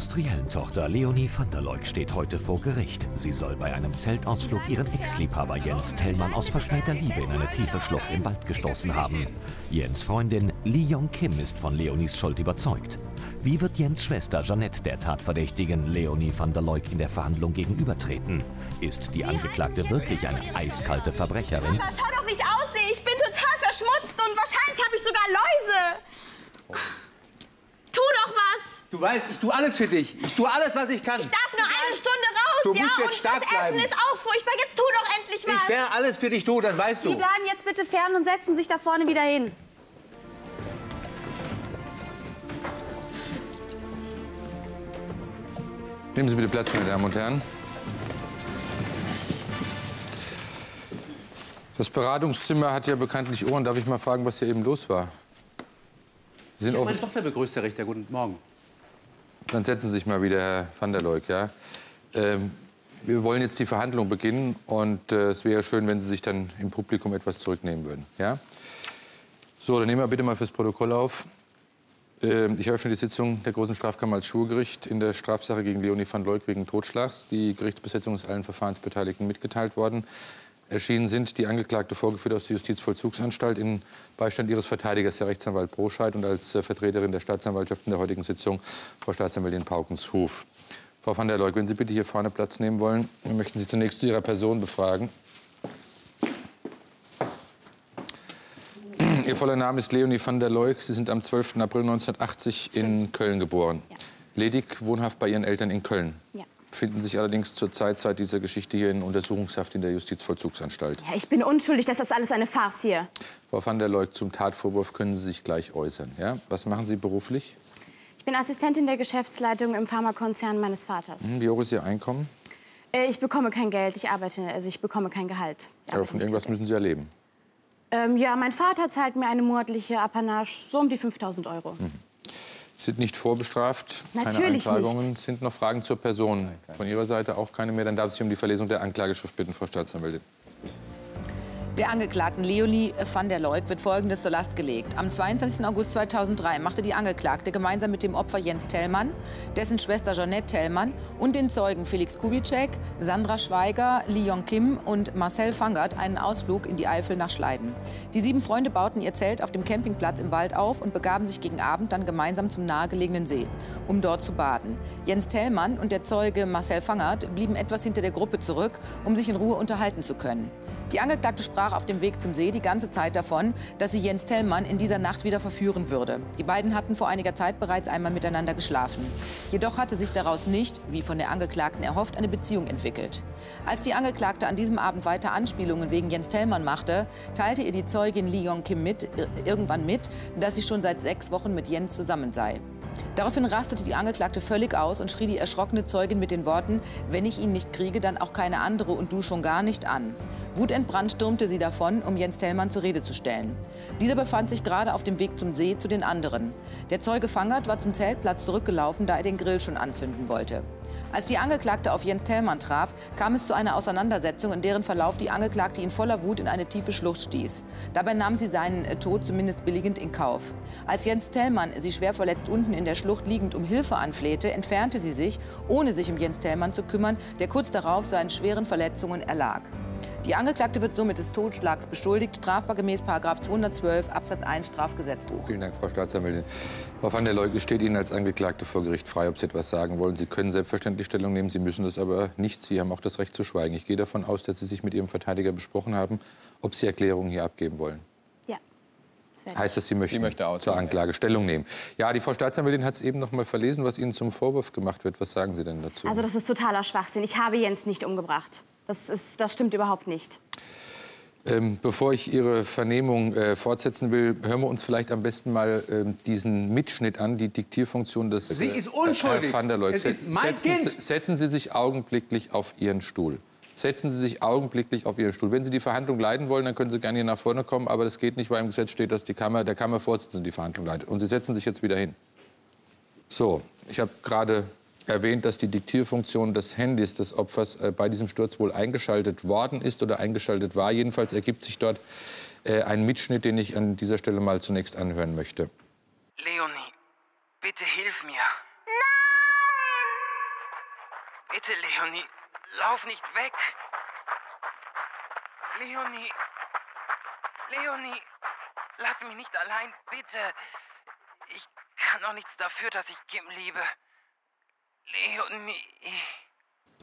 Industriellentochter Leonie van der Leuk steht heute vor Gericht. Sie soll bei einem Zeltausflug ihren Ex-Liebhaber Jens Tellmann aus verschmähter Liebe in eine tiefe Schlucht im Wald gestoßen haben. Jens Freundin Lee Yong Kim ist von Leonies Schuld überzeugt. Wie wird Jens Schwester Jeanette der Tatverdächtigen Leonie van der Leuk in der Verhandlung gegenübertreten? Ist die Angeklagte wirklich eine eiskalte Verbrecherin? Papa, schau doch, wie ich aussehe. Ich bin total verschmutzt und wahrscheinlich habe ich sogar Läuse. Tu doch was. Du weißt, ich tue alles für dich. Ich tue alles, was ich kann. Ich darf nur eine Stunde raus, Du ja? musst jetzt und stark das bleiben. Essen ist auch furchtbar. Jetzt tu doch endlich was. Ich werde alles für dich tun, das weißt Sie du. bleiben jetzt bitte fern und setzen sich da vorne wieder hin. Nehmen Sie bitte Platz, meine Damen und Herren. Das Beratungszimmer hat ja bekanntlich Ohren. Darf ich mal fragen, was hier eben los war? Sie sind offen- meine Tochter begrüßt, Herr Richter. Guten Morgen. Dann setzen Sie sich mal wieder, Herr van der Leuk. Ja? Ähm, wir wollen jetzt die Verhandlung beginnen und äh, es wäre schön, wenn Sie sich dann im Publikum etwas zurücknehmen würden. Ja? So, dann nehmen wir bitte mal fürs Protokoll auf. Ähm, ich eröffne die Sitzung der Großen Strafkammer als Schwurgericht in der Strafsache gegen Leonie van Leuk wegen Totschlags. Die Gerichtsbesetzung ist allen Verfahrensbeteiligten mitgeteilt worden. Erschienen sind die Angeklagte vorgeführt aus der Justizvollzugsanstalt in Beistand ihres Verteidigers, der Rechtsanwalt Broscheid, und als äh, Vertreterin der Staatsanwaltschaft in der heutigen Sitzung Frau Staatsanwältin Paukenshof. Frau van der Leuk, wenn Sie bitte hier vorne Platz nehmen wollen, wir möchten Sie zunächst zu Ihrer Person befragen. Ihr voller Name ist Leonie van der Leuk. Sie sind am 12. April 1980 in Köln geboren. Ja. Ledig wohnhaft bei Ihren Eltern in Köln. Ja. Befinden sich allerdings zur Zeit seit dieser Geschichte hier in Untersuchungshaft in der Justizvollzugsanstalt. Ja, ich bin unschuldig, das ist alles eine Farce hier. Frau van der Leuk, zum Tatvorwurf können Sie sich gleich äußern. Ja? Was machen Sie beruflich? Ich bin Assistentin der Geschäftsleitung im Pharmakonzern meines Vaters. Hm, Wie hoch ist Ihr Einkommen? Äh, Ich bekomme kein Geld, ich arbeite, also ich bekomme kein Gehalt. Aber von irgendwas müssen Sie ja leben. Geld. Ähm, ja, mein Vater zahlt mir eine monatliche Apanage, so um die 5000 Euro. Sie sind nicht vorbestraft, Natürlich keine Anklagungen. Sind noch Fragen zur Person? Von Ihrer Seite auch keine mehr. Dann darf ich Sie um die Verlesung der Anklageschrift bitten, Frau Staatsanwältin. Der Angeklagten Leonie van der Leuk wird Folgendes zur Last gelegt. Am 22. August 2003 machte die Angeklagte gemeinsam mit dem Opfer Jens Tellmann, dessen Schwester Jeanette Tellmann und den Zeugen Felix Kubitschek, Sandra Schweiger, Lee Yong Kim und Marcel Fangert einen Ausflug in die Eifel nach Schleiden. Die sieben Freunde bauten ihr Zelt auf dem Campingplatz im Wald auf und begaben sich gegen Abend dann gemeinsam zum nahegelegenen See, um dort zu baden. Jens Tellmann und der Zeuge Marcel Fangert blieben etwas hinter der Gruppe zurück, um sich in Ruhe unterhalten zu können. Die Angeklagte sprach auf dem Weg zum See die ganze Zeit davon, dass sie Jens Tellmann in dieser Nacht wieder verführen würde. Die beiden hatten vor einiger Zeit bereits einmal miteinander geschlafen. Jedoch hatte sich daraus nicht, wie von der Angeklagten erhofft, eine Beziehung entwickelt. Als die Angeklagte an diesem Abend weiter Anspielungen wegen Jens Tellmann machte, teilte ihr die Zeugin Lee Yong Kim mit, ir- irgendwann mit, dass sie schon seit sechs Wochen mit Jens zusammen sei. Daraufhin rastete die Angeklagte völlig aus und schrie die erschrockene Zeugin mit den Worten, wenn ich ihn nicht kriege, dann auch keine andere und du schon gar nicht an. Wutentbrannt stürmte sie davon, um Jens Tellmann zur Rede zu stellen. Dieser befand sich gerade auf dem Weg zum See zu den anderen. Der Zeuge Fangert war zum Zeltplatz zurückgelaufen, da er den Grill schon anzünden wollte. Als die Angeklagte auf Jens Tellmann traf, kam es zu einer Auseinandersetzung, in deren Verlauf die Angeklagte ihn voller Wut in eine tiefe Schlucht stieß. Dabei nahm sie seinen äh, Tod zumindest billigend in Kauf. Als Jens Tellmann sie schwer verletzt unten in der Schlucht liegend um Hilfe anflehte, entfernte sie sich, ohne sich um Jens Tellmann zu kümmern, der kurz darauf seinen schweren Verletzungen erlag. Die Angeklagte wird somit des Totschlags beschuldigt, strafbar gemäß § 212 Absatz 1 Strafgesetzbuch. Vielen Dank, Frau Staatsanwältin. Frau van der Leuk, es steht Ihnen als Angeklagte vor Gericht frei, ob Sie etwas sagen wollen. Sie können selbstverständlich Stellung nehmen, Sie müssen das aber nicht. Sie haben auch das Recht zu schweigen. Ich gehe davon aus, dass Sie sich mit Ihrem Verteidiger besprochen haben, ob Sie Erklärungen hier abgeben wollen. Ja. Das werde ich. Heißt das, Sie möchten möchte zur. Anklage Stellung nehmen? Ja, die Frau Staatsanwältin hat es eben noch mal verlesen, was Ihnen zum Vorwurf gemacht wird. Was sagen Sie denn dazu? Also das ist totaler Schwachsinn. Ich habe Jens nicht umgebracht. Das, ist, das stimmt überhaupt nicht. Ähm, bevor ich Ihre Vernehmung äh, fortsetzen will, hören wir uns vielleicht am besten mal ähm, diesen Mitschnitt an, die Diktierfunktion des Sie ist unschuldig. Herr van der Leuk. Es ist mein setzen, Kind. Setzen Sie sich augenblicklich auf Ihren Stuhl. Setzen Sie sich augenblicklich auf Ihren Stuhl. Wenn Sie die Verhandlung leiten wollen, dann können Sie gerne hier nach vorne kommen, aber das geht nicht, weil im Gesetz steht, dass die Kammer, der Kammervorsitzende die Verhandlung leitet. Und Sie setzen sich jetzt wieder hin. So, ich habe gerade erwähnt, dass die Diktierfunktion des Handys des Opfers äh, bei diesem Sturz wohl eingeschaltet worden ist oder eingeschaltet war. Jedenfalls ergibt sich dort äh, ein Mitschnitt, den ich an dieser Stelle mal zunächst anhören möchte. Leonie, bitte hilf mir. Nein! Bitte, Leonie, lauf nicht weg. Leonie. Leonie, lass mich nicht allein, bitte. Ich kann auch nichts dafür, dass ich Kim liebe. Leonie.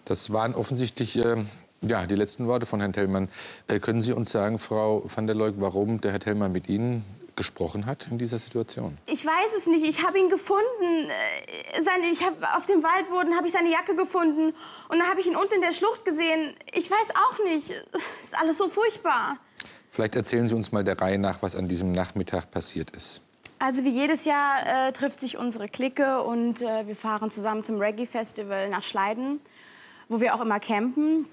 Das waren offensichtlich äh, ja, die letzten Worte von Herrn Tellmann. Äh, können Sie uns sagen, Frau van der Leuk, warum der Herr Tellmann mit Ihnen gesprochen hat in dieser Situation? Ich weiß es nicht. Ich habe ihn gefunden. Äh, Seine, ich hab, auf dem Waldboden habe ich seine Jacke gefunden. Und dann habe ich ihn unten in der Schlucht gesehen. Ich weiß auch nicht. Ist alles so furchtbar. Vielleicht erzählen Sie uns mal der Reihe nach, was an diesem Nachmittag passiert ist. Also wie jedes Jahr äh, trifft sich unsere Clique und äh, wir fahren zusammen zum Reggae-Festival nach Schleiden, wo wir auch immer campen.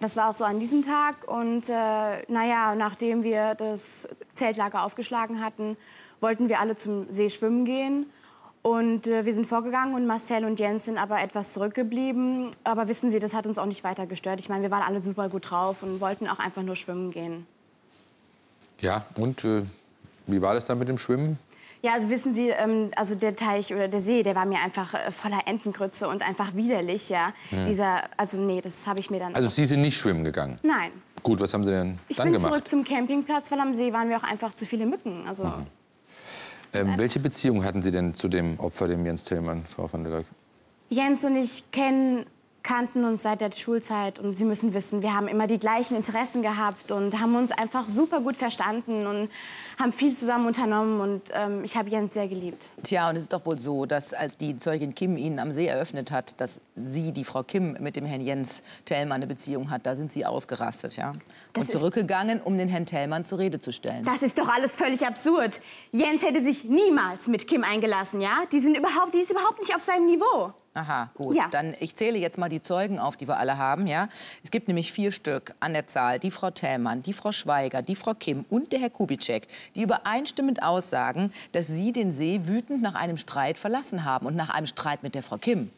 Das war auch so an diesem Tag. Und äh, naja, nachdem wir das Zeltlager aufgeschlagen hatten, wollten wir alle zum See schwimmen gehen. Und äh, wir sind vorgegangen und Marcel und Jens sind aber etwas zurückgeblieben. Aber wissen Sie, das hat uns auch nicht weiter gestört. Ich meine, wir waren alle super gut drauf und wollten auch einfach nur schwimmen gehen. Ja, und äh, wie war das dann mit dem Schwimmen? Ja, also wissen Sie, ähm, also der Teich oder der See, der war mir einfach äh, voller Entengrütze und einfach widerlich, ja. Dieser, also nee, das habe ich mir dann. Also Sie sind nicht schwimmen gegangen? Nein. Gut, was haben Sie denn Ich dann bin gemacht? zurück zum Campingplatz, weil am See waren wir auch einfach zu viele Mücken. Also Ähm, welche Beziehung hatten Sie denn zu dem Opfer, dem Jens Tillmann, Frau van der Leuk? Jens und ich kennen, kannten uns seit der Schulzeit und Sie müssen wissen, wir haben immer die gleichen Interessen gehabt und haben uns einfach super gut verstanden und haben viel zusammen unternommen und ähm, ich habe Jens sehr geliebt. Tja, und es ist doch wohl so, dass als die Zeugin Kim Ihnen am See eröffnet hat, dass sie, die Frau Kim, mit dem Herrn Jens Tellmann eine Beziehung hat, da sind Sie ausgerastet, ja? Das Und zurückgegangen, um den Herrn Tellmann zur Rede zu stellen. Das ist doch alles völlig absurd. Jens hätte sich niemals mit Kim eingelassen, ja? Die sind überhaupt, die ist überhaupt nicht auf seinem Niveau. Aha, gut. Ja. Dann ich zähle jetzt mal die Zeugen auf, die wir alle haben. Ja? Es gibt nämlich vier Stück an der Zahl. Die Frau Thälmann, die Frau Schweiger, die Frau Kim und der Herr Kubitschek, die übereinstimmend aussagen, dass sie den See wütend nach einem Streit verlassen haben und nach einem Streit mit der Frau Kim.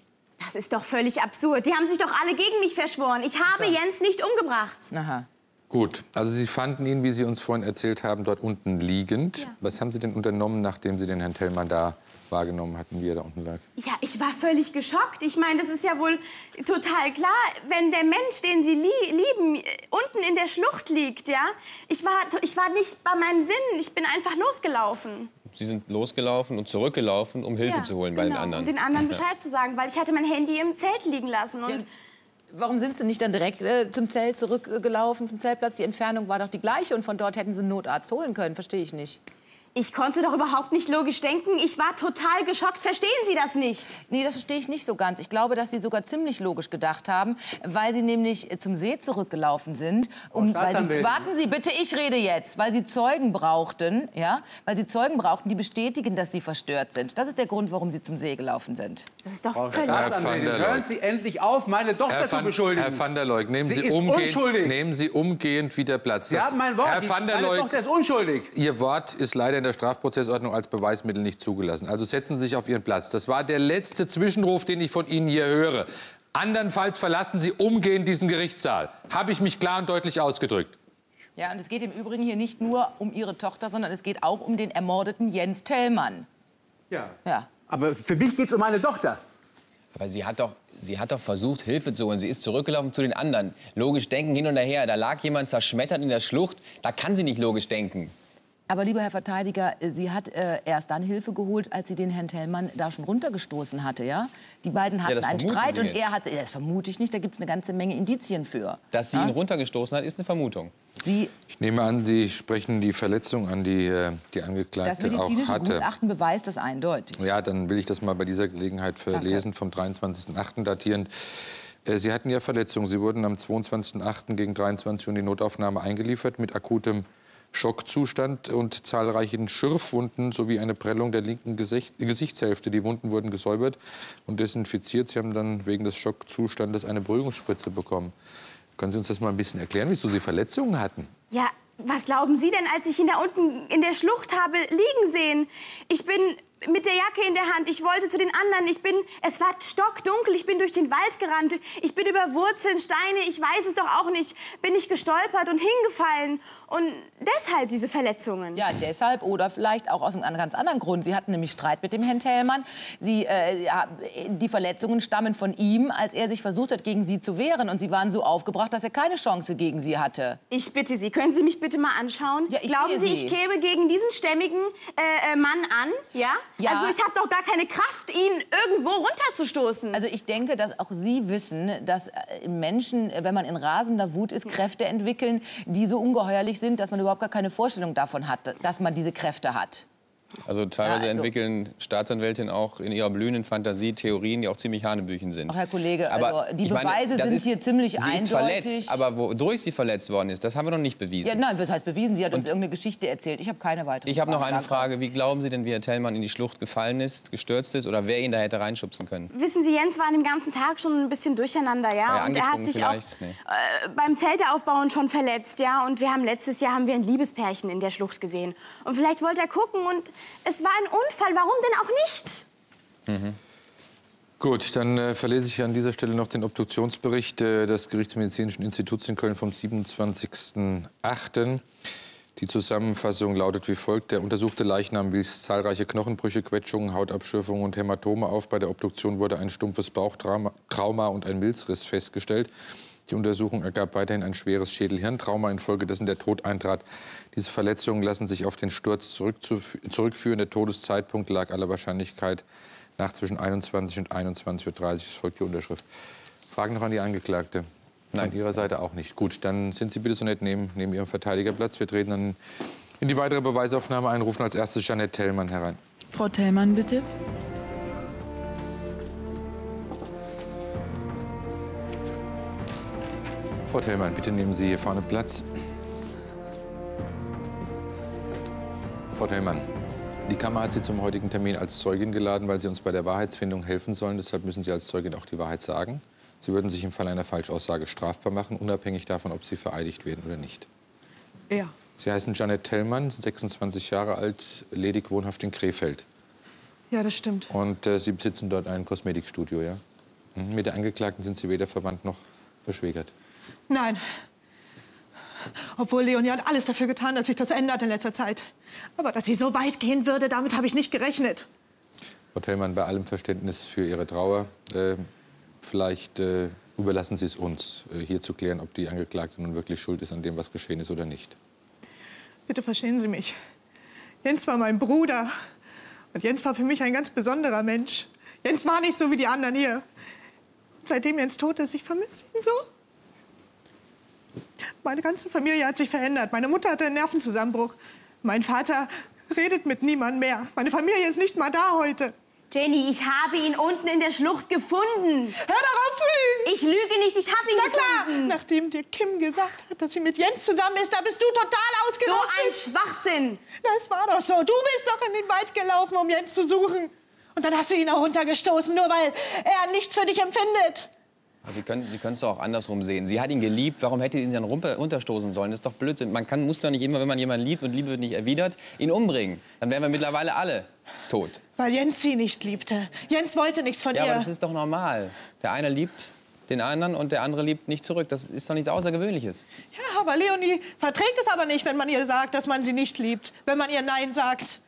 Das ist doch völlig absurd. Die haben sich doch alle gegen mich verschworen. Ich habe Jens nicht umgebracht. Aha. Gut, also Sie fanden ihn, wie Sie uns vorhin erzählt haben, dort unten liegend. Ja. Was haben Sie denn unternommen, nachdem Sie den Herrn Tellmann da wahrgenommen hatten, wie er da unten lag? Ja, ich war völlig geschockt. Ich meine, das ist ja wohl total klar, wenn der Mensch, den Sie lie lieben, unten in der Schlucht liegt, ja. Ich war, ich war nicht bei meinen Sinnen. Ich bin einfach losgelaufen. Sie sind losgelaufen und zurückgelaufen, um Hilfe ja, zu holen bei genau, den anderen. Um den anderen Bescheid zu sagen, weil ich hatte mein Handy im Zelt liegen lassen. Und Warum sind Sie nicht dann direkt äh, zum Zelt zurückgelaufen, zum Zeltplatz? Die Entfernung war doch die gleiche und von dort hätten Sie einen Notarzt holen können. Verstehe ich nicht. Ich konnte doch überhaupt nicht logisch denken. Ich war total geschockt. Verstehen Sie das nicht? Nee, das verstehe ich nicht so ganz. Ich glaube, dass Sie sogar ziemlich logisch gedacht haben, weil Sie nämlich zum See zurückgelaufen sind. Um, weil Sie, warten Sie, bitte, ich rede jetzt. Weil Sie Zeugen brauchten, ja? Weil Sie Zeugen brauchten, die bestätigen, dass Sie verstört sind. Das ist der Grund, warum Sie zum See gelaufen sind. Das ist doch völlig... Herr Staatsanwältin, van der hören. Sie endlich auf, meine Tochter zu beschuldigen. Herr van der Leuk, nehmen Sie Sie, ist umgehend, unschuldig. nehmen Sie umgehend wieder Platz. Sie Das- haben mein Wort. Herr van der meine Leuk, Tochter ist unschuldig. Ihr Wort ist leider in der Strafprozessordnung als Beweismittel nicht zugelassen. Also setzen Sie sich auf Ihren Platz. Das war der letzte Zwischenruf, den ich von Ihnen hier höre. Andernfalls verlassen Sie umgehend diesen Gerichtssaal. Habe ich mich klar und deutlich ausgedrückt. Ja, und es geht im Übrigen hier nicht nur um Ihre Tochter, sondern es geht auch um den ermordeten Jens Tellmann. Ja. Ja. Aber für mich geht es um meine Tochter. Aber sie hat, doch, sie hat doch versucht, Hilfe zu holen. Sie ist zurückgelaufen zu den anderen. Logisch denken hin und her. Da lag jemand zerschmettert in der Schlucht. Da kann sie nicht logisch denken. Aber lieber Herr Verteidiger, äh, sie hat äh, erst dann Hilfe geholt, als sie den Herrn Tellmann da schon runtergestoßen hatte, ja? Die beiden hatten das einen Streit und er hatte, das vermute ich nicht, da gibt es eine ganze Menge Indizien für. Dass sie Ja? ihn runtergestoßen hat, ist eine Vermutung. Sie, Ich nehme an, Sie sprechen die Verletzung an, die äh, die das Angeklagte auch medizinische hatte. Gutachten beweist das eindeutig. Ja, dann will ich das mal bei dieser Gelegenheit verlesen, vom 23.08. datierend. Äh, Sie hatten ja Verletzungen. Sie wurden am 22.08. gegen 23 Uhr in die Notaufnahme eingeliefert mit akutem Schockzustand und zahlreichen Schürfwunden sowie eine Prellung der linken Gesicht, Gesichtshälfte. Die Wunden wurden gesäubert und desinfiziert. Sie haben dann wegen des Schockzustandes eine Beruhigungsspritze bekommen. Können Sie uns das mal ein bisschen erklären, wieso Sie Verletzungen hatten? Ja, was glauben Sie denn, als ich ihn da unten in der Schlucht habe liegen sehen? Ich bin mit der Jacke in der Hand. Ich wollte zu den anderen. Ich bin, es war stockdunkel. Ich bin durch den Wald gerannt. Ich bin über Wurzeln, Steine, ich weiß es doch auch nicht, bin ich gestolpert und hingefallen. Und deshalb diese Verletzungen. Ja, deshalb oder vielleicht auch aus einem ganz anderen Grund. Sie hatten nämlich Streit mit dem Herrn Tellmann. Sie, äh, die Verletzungen stammen von ihm, als er sich versucht hat, gegen Sie zu wehren. Und Sie waren so aufgebracht, dass er keine Chance gegen Sie hatte. Ich bitte Sie, können Sie mich bitte mal anschauen? Ja, Glauben Sie, Sie. ich käme gegen diesen stämmigen äh, äh, Mann an? Ja? Ja. Also ich habe doch gar keine Kraft, ihn irgendwo runterzustoßen. Also ich denke, dass auch Sie wissen, dass äh, Menschen, äh, wenn man in rasender Wut ist, Kräfte entwickeln, die so ungeheuerlich sind, dass man überhaupt gar keine Vorstellung davon hat, dass man diese Kräfte hat. Also teilweise Ja, also- entwickeln Staatsanwältinnen auch in ihrer blühenden Fantasie Theorien, die auch ziemlich hanebüchen sind. Ach, Herr Kollege, Aber also die meine, Beweise das sind ist- hier ziemlich sie ist eindeutig. verletzt, aber wodurch sie verletzt worden ist, das haben wir noch nicht bewiesen. ja, nein, was heißt bewiesen? Sie hat uns Und- irgendeine Geschichte erzählt. Ich habe keine weitere. Ich habe noch eine. Frage. Wie glauben Sie denn, wie Herr Tellmann in die Schlucht gefallen ist, gestürzt ist oder wer ihn da hätte reinschubsen können? Wissen Sie, Jens war den ganzen Tag schon ein bisschen durcheinander, ja. ja und er hat sich auch? Nee. äh, beim Zelteaufbauen schon verletzt, ja. Und wir haben letztes Jahr haben wir ein Liebespärchen in der Schlucht gesehen. Und vielleicht wollte er gucken und es war ein Unfall. Warum denn auch nicht? Gut, dann äh, verlese ich an dieser Stelle noch den Obduktionsbericht äh, des Gerichtsmedizinischen Instituts in Köln vom 27.08. Die Zusammenfassung lautet wie folgt. Der untersuchte Leichnam wies zahlreiche Knochenbrüche, Quetschungen, Hautabschürfungen und Hämatome auf. Bei der Obduktion wurde ein stumpfes Bauchtrauma Trauma und ein Milzriss festgestellt. Die Untersuchung ergab weiterhin ein schweres Schädelhirntrauma, infolgedessen der Tod eintrat. Diese Verletzungen lassen sich auf den Sturz zurückführen. Der Todeszeitpunkt lag aller Wahrscheinlichkeit nach zwischen 21 und 21.30 Uhr. Es folgt die Unterschrift. Fragen noch an die Angeklagte? Von Ihrer Seite auch nicht. Gut, dann sind Sie bitte so nett neben, neben Ihrem Verteidiger Platz. Wir treten dann in die weitere Beweisaufnahme ein. Rufen als erstes Janette Tellmann herein. Frau Tellmann, bitte. Frau Tellmann, bitte nehmen Sie hier vorne Platz. Frau Tellmann, die Kammer hat Sie zum heutigen Termin als Zeugin geladen, weil Sie uns bei der Wahrheitsfindung helfen sollen. Deshalb müssen Sie als Zeugin auch die Wahrheit sagen. Sie würden sich im Fall einer Falschaussage strafbar machen, unabhängig davon, ob Sie vereidigt werden oder nicht. Ja. Sie heißen Janette Tellmann, sind 26 Jahre alt, ledig wohnhaft in Krefeld. Ja, das stimmt. Und äh, Sie besitzen dort ein Kosmetikstudio, ja? Mhm. Mit der Angeklagten sind Sie weder verwandt noch verschwägert. Nein. Obwohl Leonie hat alles dafür getan, dass sich das ändert in letzter Zeit. Aber dass sie so weit gehen würde, damit habe ich nicht gerechnet. Frau Tellmann, bei allem Verständnis für Ihre Trauer, äh, vielleicht äh, überlassen Sie es uns, äh, hier zu klären, ob die Angeklagte nun wirklich schuld ist an dem, was geschehen ist oder nicht. Bitte verstehen Sie mich. Jens war mein Bruder. Und Jens war für mich ein ganz besonderer Mensch. Jens war nicht so wie die anderen hier. Und seitdem Jens tot ist, ich vermisse ihn so. Meine ganze Familie hat sich verändert. Meine Mutter hatte einen Nervenzusammenbruch. Mein Vater redet mit niemandem mehr. Meine Familie ist nicht mal da heute. Jenny, ich habe ihn unten in der Schlucht gefunden. Hör darauf zu lügen! Ich lüge nicht, ich habe ihn Na klar, gefunden. nachdem dir Kim gesagt hat, dass sie mit Jens zusammen ist, da bist du total So ausgerastet. ein Schwachsinn. Das war doch so. Du bist doch in den Wald gelaufen, um Jens zu suchen. Und dann hast du ihn auch runtergestoßen, nur weil er nichts für dich empfindet. Sie können Sie können es doch auch andersrum sehen. Sie hat ihn geliebt, warum hätte sie ihn dann runter, runterstoßen sollen? Das ist doch Blödsinn. Man kann, muss doch nicht immer, wenn man jemanden liebt und Liebe wird nicht erwidert, ihn umbringen. Dann wären wir mittlerweile alle tot. Weil Jens sie nicht liebte. Jens wollte nichts von Ja, ihr. aber das ist doch normal. Der eine liebt den anderen und der andere liebt nicht zurück. Das ist doch nichts Außergewöhnliches. ja, aber Leonie verträgt es aber nicht, wenn man ihr sagt, dass man sie nicht liebt. Wenn man ihr Nein sagt.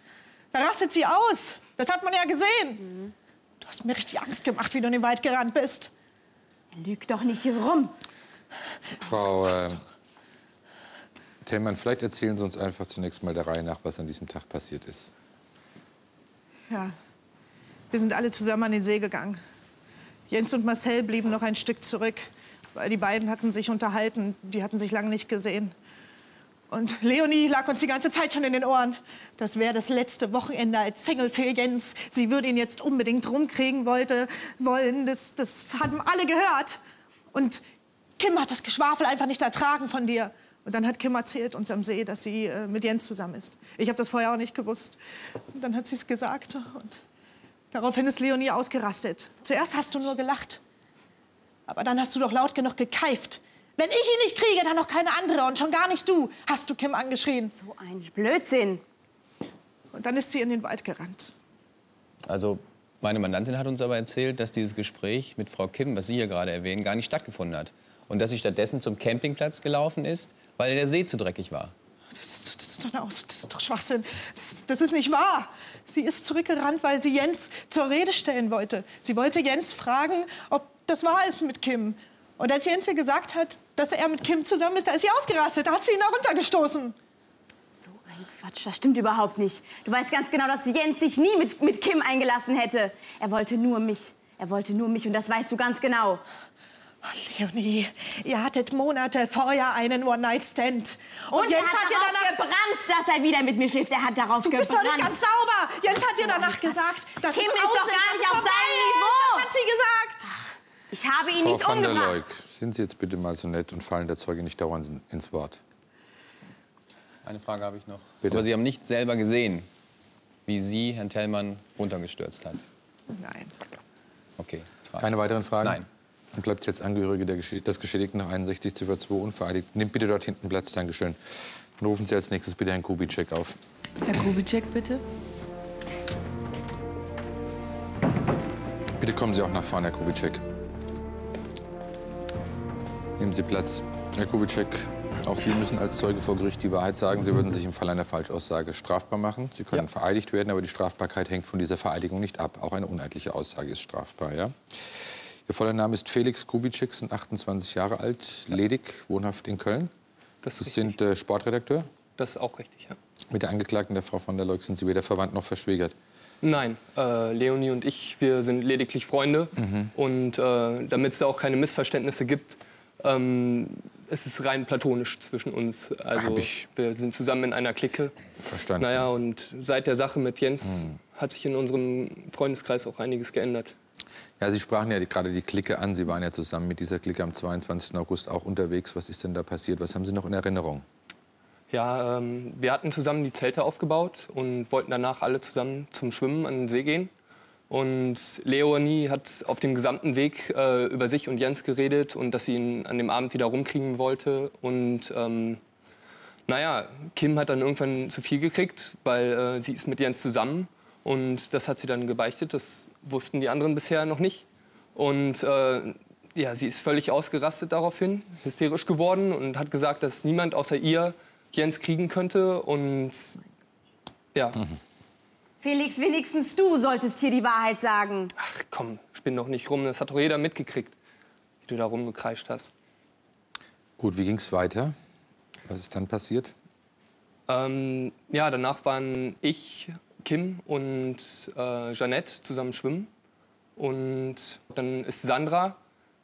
Da rastet sie aus. Das hat man ja gesehen. Du hast mir richtig Angst gemacht, wie du in den Wald gerannt bist. Lüg doch nicht hier rum. Frau äh, Tellmann, vielleicht erzählen Sie uns einfach zunächst mal der Reihe nach, was an diesem Tag passiert ist. Ja, wir sind alle zusammen an den See gegangen. Jens und Marcel blieben noch ein Stück zurück, weil die beiden hatten sich unterhalten. Die hatten sich lange nicht gesehen. Und Leonie lag uns die ganze Zeit schon in den Ohren. Das wäre das letzte Wochenende als Single für Jens. Sie würde ihn jetzt unbedingt rumkriegen wollte, wollen. Das, das hatten alle gehört. Und Kim hat das Geschwafel einfach nicht ertragen von dir. Und dann hat Kim erzählt uns am See, dass sie äh, mit Jens zusammen ist. Ich habe das vorher auch nicht gewusst. Und dann hat sie es gesagt. Und daraufhin ist Leonie ausgerastet. Zuerst hast du nur gelacht. Aber dann hast du doch laut genug gekeift. Wenn ich ihn nicht kriege, dann noch keine andere und schon gar nicht du, hast du Kim angeschrien. So ein Blödsinn. Und dann ist sie in den Wald gerannt. Also meine Mandantin hat uns aber erzählt, dass dieses Gespräch mit Frau Kim, was Sie hier gerade erwähnen, gar nicht stattgefunden hat. Und dass sie stattdessen zum Campingplatz gelaufen ist, weil der See zu dreckig war. Das ist, das ist doch eine Aus das ist doch Schwachsinn. Das, das ist nicht wahr. Sie ist zurückgerannt, weil sie Jens zur Rede stellen wollte. Sie wollte Jens fragen, ob das wahr ist mit Kim. Und als Jens ihr gesagt hat, dass er mit Kim zusammen ist, da ist sie ausgerastet. Da hat sie ihn da runtergestoßen. So ein Quatsch, das stimmt überhaupt nicht. Du weißt ganz genau, dass Jens sich nie mit, mit Kim eingelassen hätte. Er wollte nur mich. Er wollte nur mich und das weißt du ganz genau. Leonie, ihr hattet Monate vorher einen One-Night-Stand. Und, Jens hat, dir danach gebrannt, dass er wieder mit mir schläft. Er hat darauf Du gebrannt. bist doch nicht ganz sauber. Jens hat dir danach gesagt, dass Kim ist doch gar nicht auf seinem. Niveau. Das hat sie gesagt. Ich habe ihn Frau nicht van der umgebracht. Leuk, sind Sie jetzt bitte mal so nett und fallen der Zeuge nicht dauernd ins Wort? Eine Frage habe ich noch. Bitte. Aber Sie haben nicht selber gesehen, wie sie Herrn Tellmann runtergestürzt hat. Nein. Okay. reicht. Keine weiteren Fragen? Nein. Dann bleibt jetzt Angehörige der Geschä des Geschädigten nach 61 Ziffer 2 unvereidigt. Nimmt bitte dort hinten Platz, Dankeschön. Dann rufen Sie als nächstes bitte Herrn Kubitschek auf. Herr Kubitschek, bitte. Bitte kommen Sie auch nach vorne, Herr Kubitschek. Nehmen Sie Platz. Herr Kubitschek, auch Sie müssen als Zeuge vor Gericht die Wahrheit sagen. Sie würden sich im Fall einer Falschaussage strafbar machen. Sie können vereidigt werden, aber die Strafbarkeit hängt von dieser Vereidigung nicht ab. Auch eine uneidliche Aussage ist strafbar. Ja? Ihr voller Name ist Felix Kubitschek, sind 28 Jahre alt, ledig, wohnhaft in Köln. Das Sie sind äh, Sportredakteur. Das ist auch richtig, ja. Mit der Angeklagten, der Frau von der Leuk, sind Sie weder verwandt noch verschwägert. Nein, äh, Leonie und ich, wir sind lediglich Freunde. Und äh, damit es da auch keine Missverständnisse gibt, ähm, es ist rein platonisch zwischen uns. Also wir sind zusammen in einer Clique. Verstanden. Naja, und seit der Sache mit Jens hat sich in unserem Freundeskreis auch einiges geändert. Ja, Sie sprachen ja die, gerade die Clique an. Sie waren ja zusammen mit dieser Clique am 22. August auch unterwegs. Was ist denn da passiert? Was haben Sie noch in Erinnerung? Ja, ähm, wir hatten zusammen die Zelte aufgebaut und wollten danach alle zusammen zum Schwimmen an den See gehen. Und Leonie hat auf dem gesamten Weg äh, über sich und Jens geredet und dass sie ihn an dem Abend wieder rumkriegen wollte. Und ähm, naja, Kim hat dann irgendwann zu viel gekriegt, weil äh, sie ist mit Jens zusammen. Und das hat sie dann gebeichtet. Das wussten die anderen bisher noch nicht. Und äh, ja, sie ist völlig ausgerastet daraufhin, hysterisch geworden und hat gesagt, dass niemand außer ihr Jens kriegen könnte. Und ja, Felix, wenigstens du solltest hier die Wahrheit sagen. ach komm, spinn doch nicht rum. Das hat doch jeder mitgekriegt, wie du da rumgekreischt hast. Gut, wie ging es weiter? Was ist dann passiert? Ähm, ja, danach waren ich, Kim und äh, Jeannette zusammen schwimmen. Und dann ist Sandra,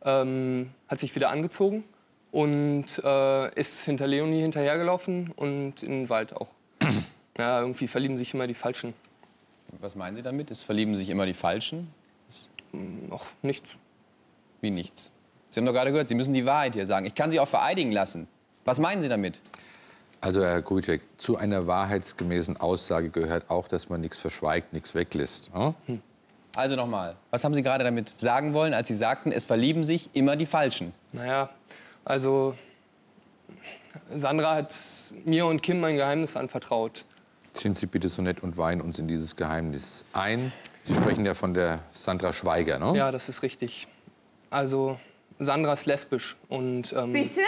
ähm, hat sich wieder angezogen und äh, ist hinter Leonie hinterhergelaufen und in den Wald auch. Ja, irgendwie verlieben sich immer die Falschen. Was meinen Sie damit? Es verlieben sich immer die Falschen? Noch nicht. Wie nichts. Sie haben doch gerade gehört, Sie müssen die Wahrheit hier sagen. Ich kann Sie auch vereidigen lassen. Was meinen Sie damit? Also, Herr Kubitschek, zu einer wahrheitsgemäßen Aussage gehört auch, dass man nichts verschweigt, nichts weglässt. hm? Also nochmal, was haben Sie gerade damit sagen wollen, als Sie sagten, es verlieben sich immer die Falschen? Naja, also Sandra hat mir und Kim ein Geheimnis anvertraut. Sind Sie bitte so nett und weihen uns in dieses Geheimnis ein. Sie sprechen ja von der Sandra Schweiger, ne? Ja, das ist richtig. Also Sandra ist lesbisch und ähm, Bitte?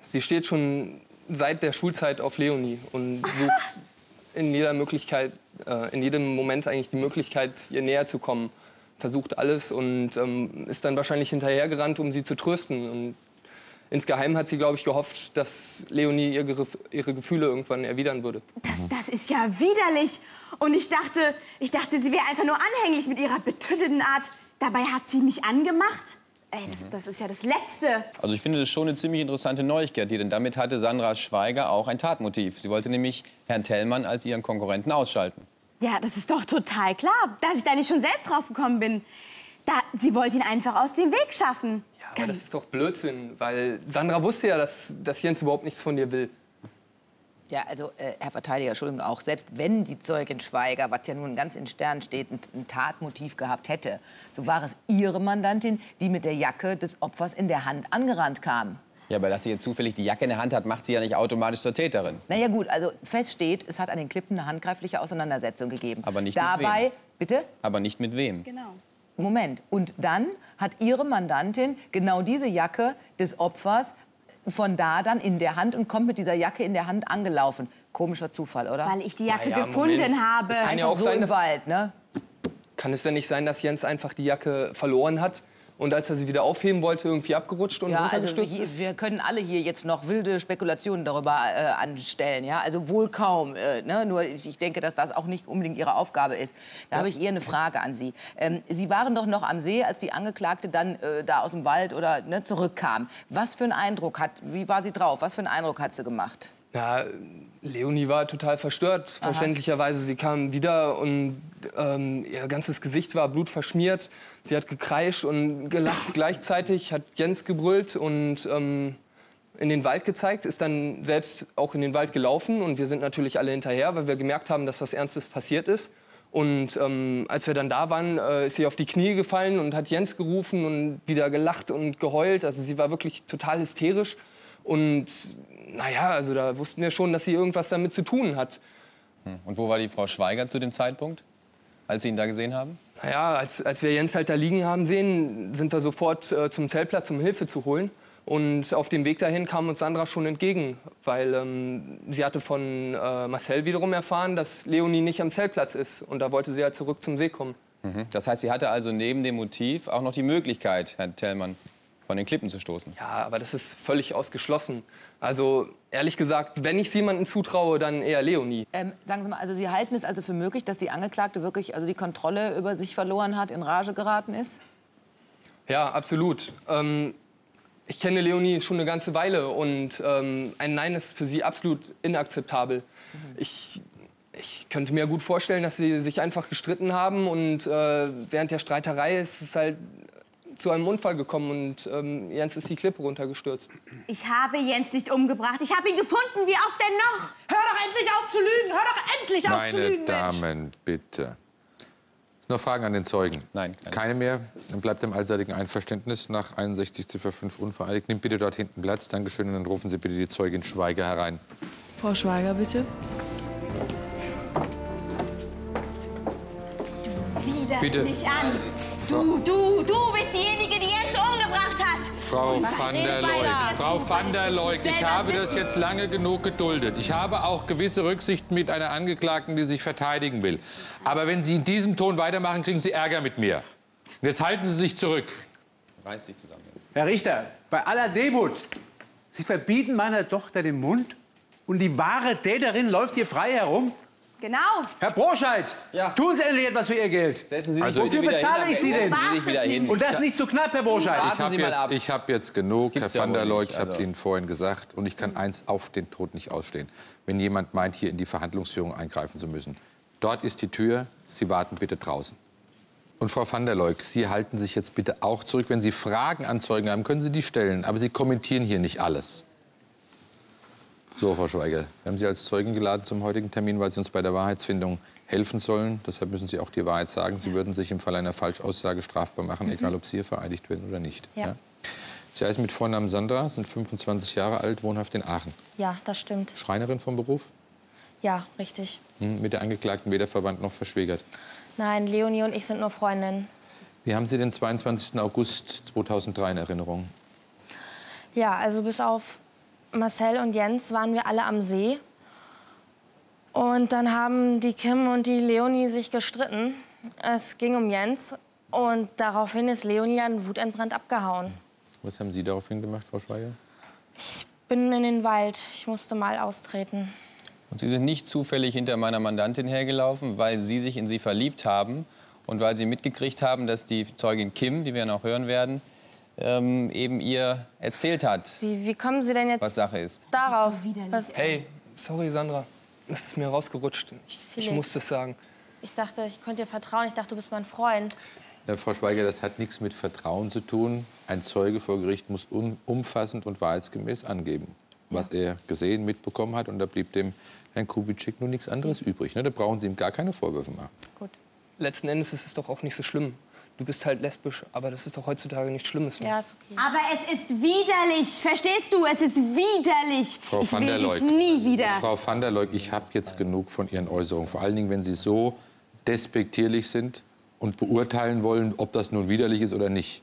sie steht schon seit der Schulzeit auf Leonie und sucht in jeder Möglichkeit, äh, in jedem Moment eigentlich die Möglichkeit, ihr näher zu kommen. Versucht alles und ähm, ist dann wahrscheinlich hinterhergerannt, um sie zu trösten. Und insgeheim hat sie, glaube ich, gehofft, dass Leonie ihre, ihre Gefühle irgendwann erwidern würde. Das, das ist ja widerlich. Und ich dachte, ich dachte, sie wäre einfach nur anhänglich mit ihrer betüttelnden Art. Dabei hat sie mich angemacht. Ey, das, das ist ja das Letzte. Also ich finde das schon eine ziemlich interessante Neuigkeit hier, denn damit hatte Sandra Schweiger auch ein Tatmotiv. Sie wollte nämlich Herrn Tellmann als ihren Konkurrenten ausschalten. Ja, das ist doch total klar, dass ich da nicht schon selbst drauf gekommen bin. Da, sie wollte ihn einfach aus dem Weg schaffen. Ja, aber das ist doch Blödsinn, weil Sandra wusste ja, dass, dass Jens überhaupt nichts von dir will. Ja, also, äh, Herr Verteidiger, Entschuldigung, auch selbst wenn die Zeugin Schweiger, was ja nun ganz in Sternen steht, ein, ein Tatmotiv gehabt hätte, so war es Ihre Mandantin, die mit der Jacke des Opfers in der Hand angerannt kam. Ja, aber dass sie jetzt zufällig die Jacke in der Hand hat, macht sie ja nicht automatisch zur Täterin. Naja gut, also fest steht, es hat an den Klippen eine handgreifliche Auseinandersetzung gegeben. Aber nicht mit Dabei, wem? bitte? Aber nicht mit wem. Genau. Moment. Und dann hat Ihre Mandantin genau diese Jacke des Opfers von da dann in der Hand und kommt mit dieser Jacke in der Hand angelaufen. Komischer Zufall, oder? Weil ich die Jacke Naja, gefunden Moment. habe. Es kann ja Einfach auch so sein, im Wald, ne? Kann es denn nicht sein, dass Jens einfach die Jacke verloren hat und als er sie wieder aufheben wollte, irgendwie abgerutscht und Ja, also ist? wir können alle hier jetzt noch wilde Spekulationen darüber äh, anstellen. Ja? Also wohl kaum. Äh, ne? Nur ich, denke, dass das auch nicht unbedingt Ihre Aufgabe ist. Da habe ich eher eine Frage an Sie. Ähm, Sie waren doch noch am See, als die Angeklagte dann äh, da aus dem Wald oder ne, zurückkam. Was für einen Eindruck hat, wie war sie drauf? Was für einen Eindruck hat sie gemacht? Ja, Leonie war total verstört, verständlicherweise. Sie kam wieder und ähm, ihr ganzes Gesicht war blutverschmiert. Sie hat gekreischt und gelacht gleichzeitig, hat Jens gebrüllt und ähm, in den Wald gezeigt, ist dann selbst auch in den Wald gelaufen. Und wir sind natürlich alle hinterher, weil wir gemerkt haben, dass was Ernstes passiert ist. Und ähm, als wir dann da waren, äh, ist sie auf die Knie gefallen und hat Jens gerufen und wieder gelacht und geheult. Also sie war wirklich total hysterisch. Und naja, also da wussten wir schon, dass sie irgendwas damit zu tun hat. Und wo war die Frau Schweiger zu dem Zeitpunkt, als Sie ihn da gesehen haben? Naja, als, als wir Jens halt da liegen haben sehen, sind wir sofort äh, zum Zeltplatz, um Hilfe zu holen. Und auf dem Weg dahin kam uns Sandra schon entgegen, weil ähm, sie hatte von äh, Marcel wiederum erfahren, dass Leonie nicht am Zeltplatz ist. Und da wollte sie halt zurück zum See kommen. Das heißt, sie hatte also neben dem Motiv auch noch die Möglichkeit, Herrn Tellmann von den Klippen zu stoßen. Ja, aber das ist völlig ausgeschlossen. Also ehrlich gesagt, wenn ich es jemandem zutraue, dann eher Leonie. Ähm, sagen Sie mal, also Sie halten es also für möglich, dass die Angeklagte wirklich also die Kontrolle über sich verloren hat, in Rage geraten ist? Ja, absolut. Ähm, ich kenne Leonie schon eine ganze Weile und ähm, ein Nein ist für sie absolut inakzeptabel. Ich, ich könnte mir gut vorstellen, dass sie sich einfach gestritten haben und äh, während der Streiterei ist es halt zu einem Unfall gekommen und ähm, Jens ist die Klippe runtergestürzt. Ich habe Jens nicht umgebracht. Ich habe ihn gefunden. Wie oft denn noch? Hör doch endlich auf zu lügen! Hör doch endlich auf zu Meine lügen, Mensch! Damen, bitte. Noch Fragen an den Zeugen? Nein, keine. Keine mehr. Dann bleibt im allseitigen Einverständnis nach 61 Ziffer 5 unvereidigt. Nimmt bitte dort hinten Platz. Dankeschön. Und dann rufen Sie bitte die Zeugin Schweiger herein. Frau Schweiger, bitte. Widert Bitte. mich an. Du, du, du bist Frau van der Leuk, Frau van der Leuk, ich habe das jetzt lange genug geduldet. Ich habe auch gewisse Rücksichten mit einer Angeklagten, die sich verteidigen will. Aber wenn Sie in diesem Ton weitermachen, kriegen Sie Ärger mit mir. Und jetzt halten Sie sich zurück. Reiß dich zusammen jetzt. Herr Richter, bei aller Demut, Sie verbieten meiner Tochter den Mund und die wahre Täterin läuft hier frei herum? Genau. Herr Broscheid, Ja. tun Sie endlich etwas für Ihr Geld. Setzen Sie sich Also- Wofür wieder bezahle hin, ich Sie denn? Sie sich wieder hin. Und das nicht zu knapp, Herr Broscheid. Warten Ich habe Sie mal jetzt, ab. ich hab jetzt genug, Gibt's Herr van der Leuk, ich habe es also. Ihnen vorhin gesagt. Und ich kann eins auf den Tod nicht ausstehen. Wenn jemand meint, hier in die Verhandlungsführung eingreifen zu müssen. Dort ist die Tür, Sie warten bitte draußen. Und Frau van der Leuk, Sie halten sich jetzt bitte auch zurück. Wenn Sie Fragen an Zeugen haben, können Sie die stellen. Aber Sie kommentieren hier nicht alles. So, Frau Schweiger, wir haben Sie als Zeugen geladen zum heutigen Termin, weil Sie uns bei der Wahrheitsfindung helfen sollen. Deshalb müssen Sie auch die Wahrheit sagen. Sie würden sich im Fall einer Falschaussage strafbar machen, egal ob Sie hier vereidigt werden oder nicht. Ja. Sie heißen mit Vornamen Sandra, sind 25 Jahre alt, wohnhaft in Aachen. Ja, das stimmt. Schreinerin vom Beruf, Ja, richtig. hm, mit der Angeklagten weder verwandt noch verschwägert. Nein, Leonie und ich sind nur Freundinnen. Wie haben Sie den 22. August 2003 in Erinnerung? Ja, also bis auf Marcel und Jens waren wir alle am See. Und dann haben die Kim und die Leonie sich gestritten. Es ging um Jens. Und daraufhin ist Leonie dann wutentbrannt abgehauen. Was haben Sie daraufhin gemacht, Frau Schweiger? Ich bin in den Wald. Ich musste mal austreten. Und Sie sind nicht zufällig hinter meiner Mandantin hergelaufen, weil Sie sich in sie verliebt haben und weil Sie mitgekriegt haben, dass die Zeugin Kim, die wir noch hören werden, ähm, eben ihr erzählt hat, Wie, wie kommen Sie denn jetzt was Sache ist. darauf? Was, Hey, sorry Sandra, das ist mir rausgerutscht. Ich, ich Felix. muss es sagen. ich dachte, ich konnte dir vertrauen. Ich dachte, du bist mein Freund. Ja, Frau Schweiger, das hat nichts mit Vertrauen zu tun. Ein Zeuge vor Gericht muss um, umfassend und wahrheitsgemäß angeben, was er gesehen, mitbekommen hat. Und da blieb dem Herrn Kubitschek nur nichts anderes übrig. Ne? Da brauchen Sie ihm gar keine Vorwürfe machen. Gut. Letzten Endes ist es doch auch nicht so schlimm. Du bist halt lesbisch. Aber das ist doch heutzutage nichts Schlimmes mehr. Ja, ist okay. Aber es ist widerlich, verstehst du? Es ist widerlich. Frau ich van der Leuk, nie wieder. Frau van der Leuk, ich habe jetzt genug von Ihren Äußerungen. Vor allen Dingen, wenn Sie so despektierlich sind und beurteilen wollen, ob das nun widerlich ist oder nicht.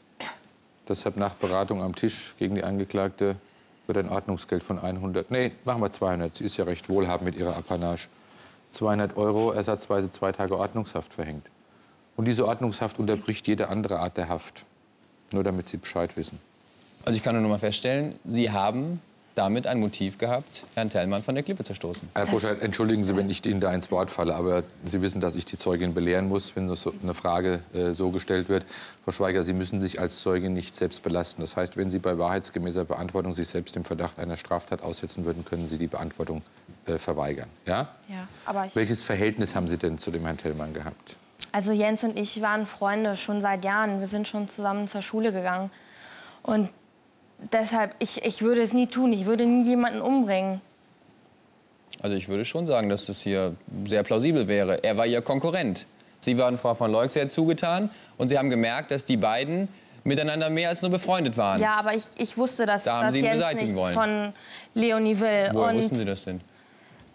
Deshalb nach Beratung am Tisch gegen die Angeklagte wird ein Ordnungsgeld von 100, nee, machen wir 200. Sie ist ja recht wohlhabend mit ihrer Apanage. 200 Euro ersatzweise zwei Tage Ordnungshaft verhängt. Und diese Ordnungshaft unterbricht jede andere Art der Haft. Nur damit Sie Bescheid wissen. Also ich kann nur noch mal feststellen, Sie haben damit ein Motiv gehabt, Herrn Tellmann von der Klippe zu stoßen. Herr Buschert, entschuldigen Sie, wenn ich Ihnen da ins Wort falle, aber Sie wissen, dass ich die Zeugin belehren muss, wenn so eine Frage äh, so gestellt wird. Frau Schweiger, Sie müssen sich als Zeugin nicht selbst belasten. Das heißt, wenn Sie bei wahrheitsgemäßer Beantwortung sich selbst dem Verdacht einer Straftat aussetzen würden, können Sie die Beantwortung äh, verweigern. Ja? Ja, aber ich, Welches Verhältnis haben Sie denn zu dem Herrn Tellmann gehabt? Also Jens und ich waren Freunde schon seit Jahren. Wir sind schon zusammen zur Schule gegangen. Und deshalb, ich, ich würde es nie tun. Ich würde nie jemanden umbringen. Also ich würde schon sagen, dass das hier sehr plausibel wäre. Er war Ihr Konkurrent. Sie waren Frau von Leuk sehr zugetan und Sie haben gemerkt, dass die beiden miteinander mehr als nur befreundet waren. Ja, aber ich, ich wusste, dass, Da haben dass Sie ihn Jens beseitigen nichts wollen. von Leonie will. Woher und wussten Sie das denn?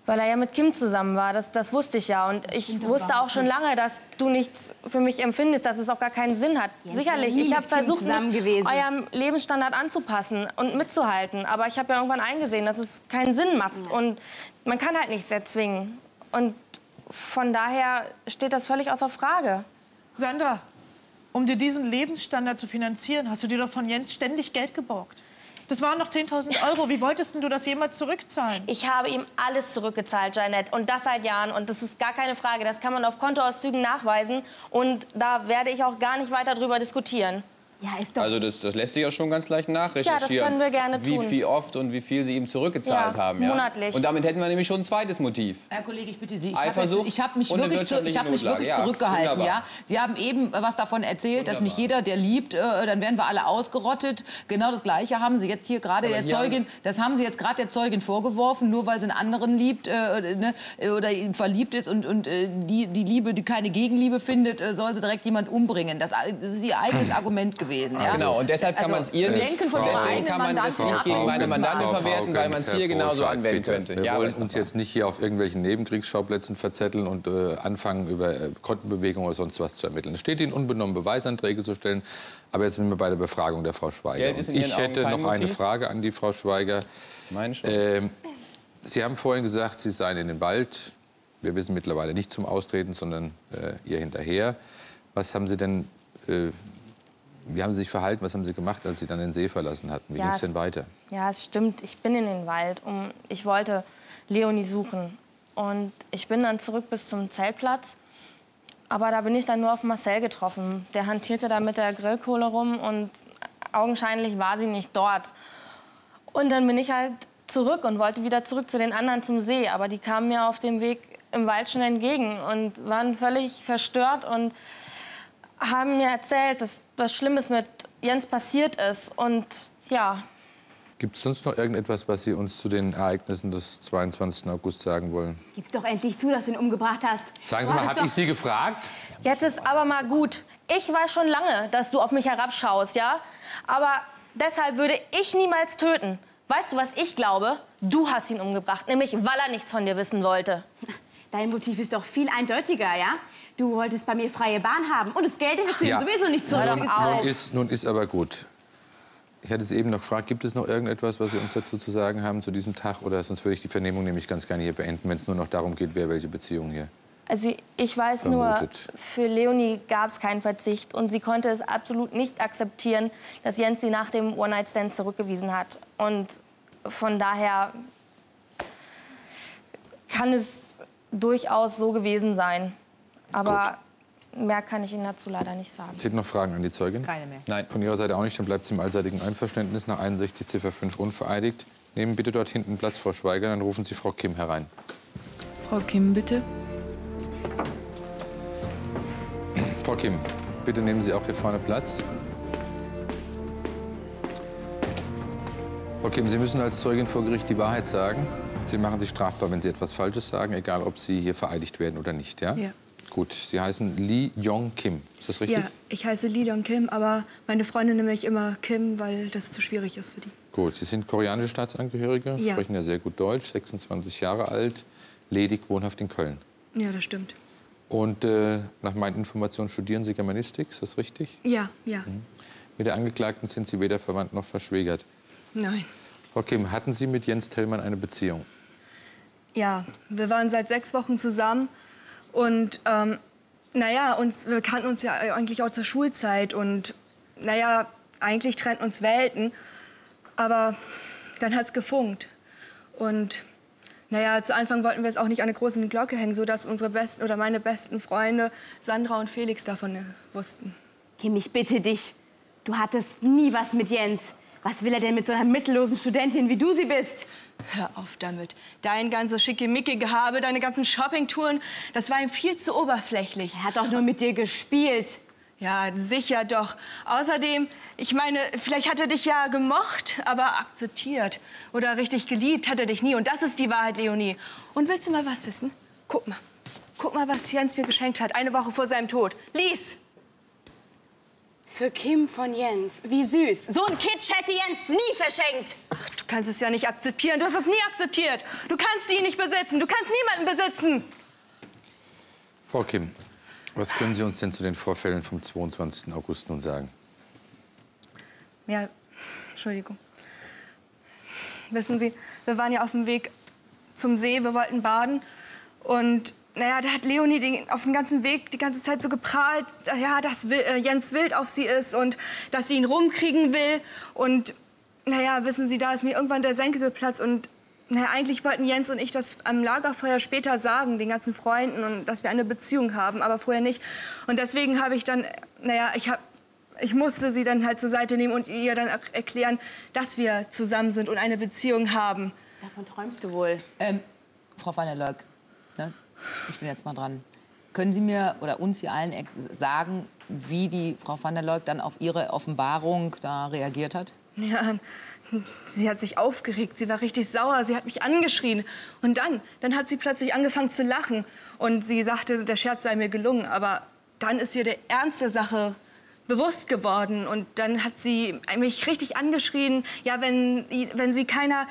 Weil er ja mit Kim zusammen war, das, das wusste ich ja. Und ich wusste auch schon lange, dass du nichts für mich empfindest, dass es auch gar keinen Sinn hat. Jens Sicherlich, ich habe versucht, zusammen mich gewesen. eurem Lebensstandard anzupassen und mitzuhalten. Aber ich habe ja irgendwann eingesehen, dass es keinen Sinn macht. Und man kann halt nichts erzwingen. Und von daher steht das völlig außer Frage. Sandra, um dir diesen Lebensstandard zu finanzieren, hast du dir doch von Jens ständig Geld geborgt. Das waren noch 10.000 Euro. Wie wolltest du das jemals zurückzahlen? Ich habe ihm alles zurückgezahlt, Janet. Und das seit Jahren. Und das ist gar keine Frage. Das kann man auf Kontoauszügen nachweisen. Und da werde ich auch gar nicht weiter drüber diskutieren. Ja, ist doch. Also das, das lässt sich ja schon ganz leicht nachrecherchieren. können wir gerne Wie tun. viel oft und wie viel Sie ihm zurückgezahlt Ja, haben. Ja? monatlich. Und damit hätten wir nämlich schon ein zweites Motiv. Herr Kollege, ich bitte Sie, ich habe hab mich, wirklich, zu, ich hab mich wirklich Ja, zurückgehalten. wunderbar. Ja? Sie haben eben was davon erzählt, dass nicht jeder, der liebt, äh, dann werden wir alle ausgerottet. Genau das Gleiche haben Sie jetzt hier gerade der Zeugin, das haben Sie jetzt gerade der Zeugin vorgeworfen, nur weil sie einen anderen liebt äh, ne, oder ihm verliebt ist und, und äh, die, die Liebe, die keine Gegenliebe findet, äh, soll sie direkt jemand umbringen. Das, das ist ihr eigenes Argument gewesen. Ja? Genau, und deshalb kann Also, man es ihr nicht, lenken von deswegen eigenen kann man das Mandantin nicht gegen meine Mandantin Gensau, verwerten, weil man es hier genauso anwenden könnte. Wir Ja, wollen uns jetzt nicht hier auf irgendwelchen Nebenkriegsschauplätzen verzetteln und äh, anfangen, über äh, Kontenbewegungen oder sonst was zu ermitteln. Es steht Ihnen unbenommen, Beweisanträge zu stellen. Aber jetzt sind wir bei der Befragung der Frau Schweiger. Ich hätte noch eine Motiv? Frage an die Frau Schweiger. Meine schon. Ähm, Sie haben vorhin gesagt, Sie seien in den Wald. Wir wissen mittlerweile nicht zum Austreten, sondern äh, ihr hinterher. Was haben Sie denn, äh, wie haben Sie sich verhalten, was haben Sie gemacht, als Sie dann den See verlassen hatten? Wie Ja, ging es denn weiter? Ja, es stimmt. Ich bin in den Wald. Um, ich wollte Leonie suchen. Und ich bin dann zurück bis zum Zeltplatz. Aber da bin ich dann nur auf Marcel getroffen. Der hantierte da mit der Grillkohle rum und augenscheinlich war sie nicht dort. Und dann bin ich halt zurück und wollte wieder zurück zu den anderen zum See. Aber die kamen mir auf dem Weg im Wald schon entgegen und waren völlig verstört und haben mir erzählt, dass was Schlimmes mit Jens passiert ist. Und ja, Gibt es sonst noch irgendetwas, was Sie uns zu den Ereignissen des 22. August sagen wollen? Gib's doch endlich zu, dass du ihn umgebracht hast. Sagen Sie mal, habe ich Sie gefragt? Jetzt ist aber mal gut. Ich weiß schon lange, dass du auf mich herabschaust, ja? Aber deshalb würde ich niemals töten. Weißt du, was ich glaube? Du hast ihn umgebracht, nämlich weil er nichts von dir wissen wollte. Dein Motiv ist doch viel eindeutiger, ja? Du wolltest bei mir freie Bahn haben und das Geld hättest du Ja. sowieso nicht doch zurückgezahlt. Nun ist, nun ist aber gut. Ich hatte Sie eben noch gefragt, gibt es noch irgendetwas, was Sie uns dazu zu sagen haben zu diesem Tag? Oder sonst würde ich die Vernehmung nämlich ganz gerne hier beenden, wenn es nur noch darum geht, wer welche Beziehung hier. Also ich weiß nur, Vermutet. für Leonie gab es keinen Verzicht und sie konnte es absolut nicht akzeptieren, dass Jens sie nach dem One-Night-Stand zurückgewiesen hat. Und von daher kann es durchaus so gewesen sein. Aber mehr kann ich Ihnen dazu leider nicht sagen. Sie noch Fragen an die Zeugin? Keine mehr. Nein. Von Ihrer Seite auch nicht, dann bleibt sie im allseitigen Einverständnis nach 61 Ziffer 5 unvereidigt. Nehmen bitte dort hinten Platz, Frau Schweiger, dann rufen Sie Frau Kim herein. Frau Kim, bitte. Frau Kim, bitte nehmen Sie auch hier vorne Platz. Frau Kim, Sie müssen als Zeugin vor Gericht die Wahrheit sagen. Sie machen sich strafbar, wenn Sie etwas Falsches sagen, egal ob Sie hier vereidigt werden oder nicht. Ja? Ja. Gut, Sie heißen Lee Yong Kim. Ist das richtig? Ja, ich heiße Lee Dong Kim, aber meine Freundin nennt mich immer Kim, weil das zu schwierig ist für die. Gut, Sie sind koreanische Staatsangehörige, Ja. sprechen ja sehr gut Deutsch, 26 Jahre alt, ledig, wohnhaft in Köln. Ja, das stimmt. Und äh, nach meinen Informationen studieren Sie Germanistik, ist das richtig? Ja, ja. Mit der Angeklagten sind Sie weder verwandt noch verschwägert. Nein. Frau Kim, hatten Sie mit Jens Tellmann eine Beziehung? Ja, wir waren seit sechs Wochen zusammen und ähm, naja, uns, wir kannten uns ja eigentlich auch zur Schulzeit und naja, eigentlich trennten uns Welten, aber dann hat's gefunkt und naja, zu Anfang wollten wir es auch nicht an eine große Glocke hängen, sodass unsere besten oder meine besten Freunde Sandra und Felix davon äh, wussten. Kim, ich bitte dich. Du hattest nie was mit Jens. Was will er denn mit so einer mittellosen Studentin, wie du sie bist? Hör auf damit. Dein ganzes Schickimicki-Gehabe, deine ganzen Shoppingtouren, das war ihm viel zu oberflächlich. Er hat doch nur mit dir gespielt. Ja, sicher doch. Außerdem, ich meine, vielleicht hat er dich ja gemocht, aber akzeptiert. Oder richtig geliebt hat er dich nie. Und das ist die Wahrheit, Leonie. Und willst du mal was wissen? Guck mal. Guck mal, was Jens mir geschenkt hat, eine Woche vor seinem Tod. Lies! Für Kim von Jens. Wie süß. So ein Kitsch hätte Jens nie verschenkt. Ach, du kannst es ja nicht akzeptieren. Du hast es nie akzeptiert. Du kannst sie nicht besitzen. Du kannst niemanden besitzen. Frau Kim, was können Sie uns denn zu den Vorfällen vom 22. August nun sagen? Ja, Entschuldigung. Wissen Sie, wir waren ja auf dem Weg zum See, wir wollten baden. Und naja, da hat Leonie den, auf dem ganzen Weg die ganze Zeit so geprahlt, ja, dass Wil- äh, Jens wild auf sie ist und dass sie ihn rumkriegen will. Und naja, wissen Sie, da ist mir irgendwann der Senkel geplatzt. Und naja, eigentlich wollten Jens und ich das am Lagerfeuer später sagen, den ganzen Freunden, und dass wir eine Beziehung haben, aber vorher nicht. Und deswegen habe ich dann, naja, ich habe ich musste sie dann halt zur Seite nehmen und ihr dann er- erklären, dass wir zusammen sind und eine Beziehung haben. Davon träumst du wohl. Ähm, Frau van der ne? Ich bin jetzt mal dran. Können Sie mir oder uns hier allen sagen, wie die Frau van der Leuk dann auf Ihre Offenbarung da reagiert hat? Ja, sie hat sich aufgeregt, sie war richtig sauer, sie hat mich angeschrien. Und dann, dann hat sie plötzlich angefangen zu lachen. Und sie sagte, der Scherz sei mir gelungen. Aber dann ist ihr der Ernst der Sache bewusst geworden. Und dann hat sie mich richtig angeschrien, ja, wenn, wenn sie keiner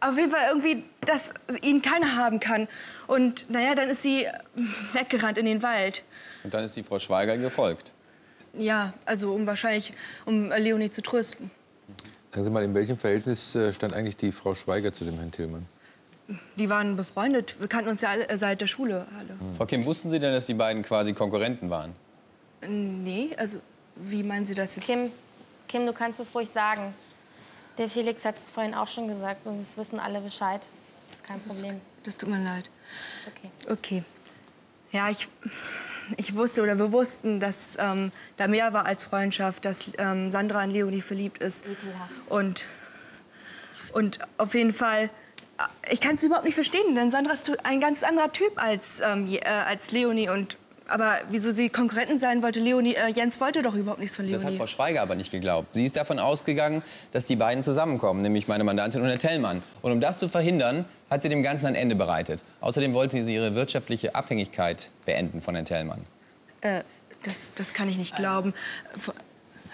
auf jeden Fall irgendwie, dass ihn keiner haben kann. Und naja, dann ist sie weggerannt in den Wald. Und dann ist die Frau Schweiger gefolgt. Ja, also um wahrscheinlich, um Leonie zu trösten. Sagen Sie mal, in welchem Verhältnis äh, stand eigentlich die Frau Schweiger zu dem Herrn Tillmann? Die waren befreundet. Wir kannten uns ja alle, äh, seit der Schule alle. Frau Kim, wussten Sie denn, dass die beiden quasi Konkurrenten waren? Nee, also wie meinen Sie das jetzt? Kim, Kim, du kannst es ruhig sagen. Der Felix hat es vorhin auch schon gesagt und es wissen alle Bescheid. Das ist kein Problem. Das tut mir leid. Okay. Okay. Ja, ich, ich wusste oder wir wussten, dass ähm, da mehr war als Freundschaft, dass ähm, Sandra in Leonie verliebt ist. Ekelhaft. Und, und auf jeden Fall, äh, ich kann es überhaupt nicht verstehen, denn Sandra ist ein ganz anderer Typ als, ähm, äh, als Leonie. Und, aber wieso sie Konkurrenten sein wollte, Leonie, äh, Jens wollte doch überhaupt nichts von Das hat Leonie. Frau Schweiger aber nicht geglaubt. Sie ist davon ausgegangen, dass die beiden zusammenkommen, nämlich meine Mandantin und Herr Tellmann. Und um das zu verhindern, hat sie dem Ganzen ein Ende bereitet. Außerdem wollte sie ihre wirtschaftliche Abhängigkeit beenden von Herrn Tellmann. Äh, das, das kann ich nicht glauben.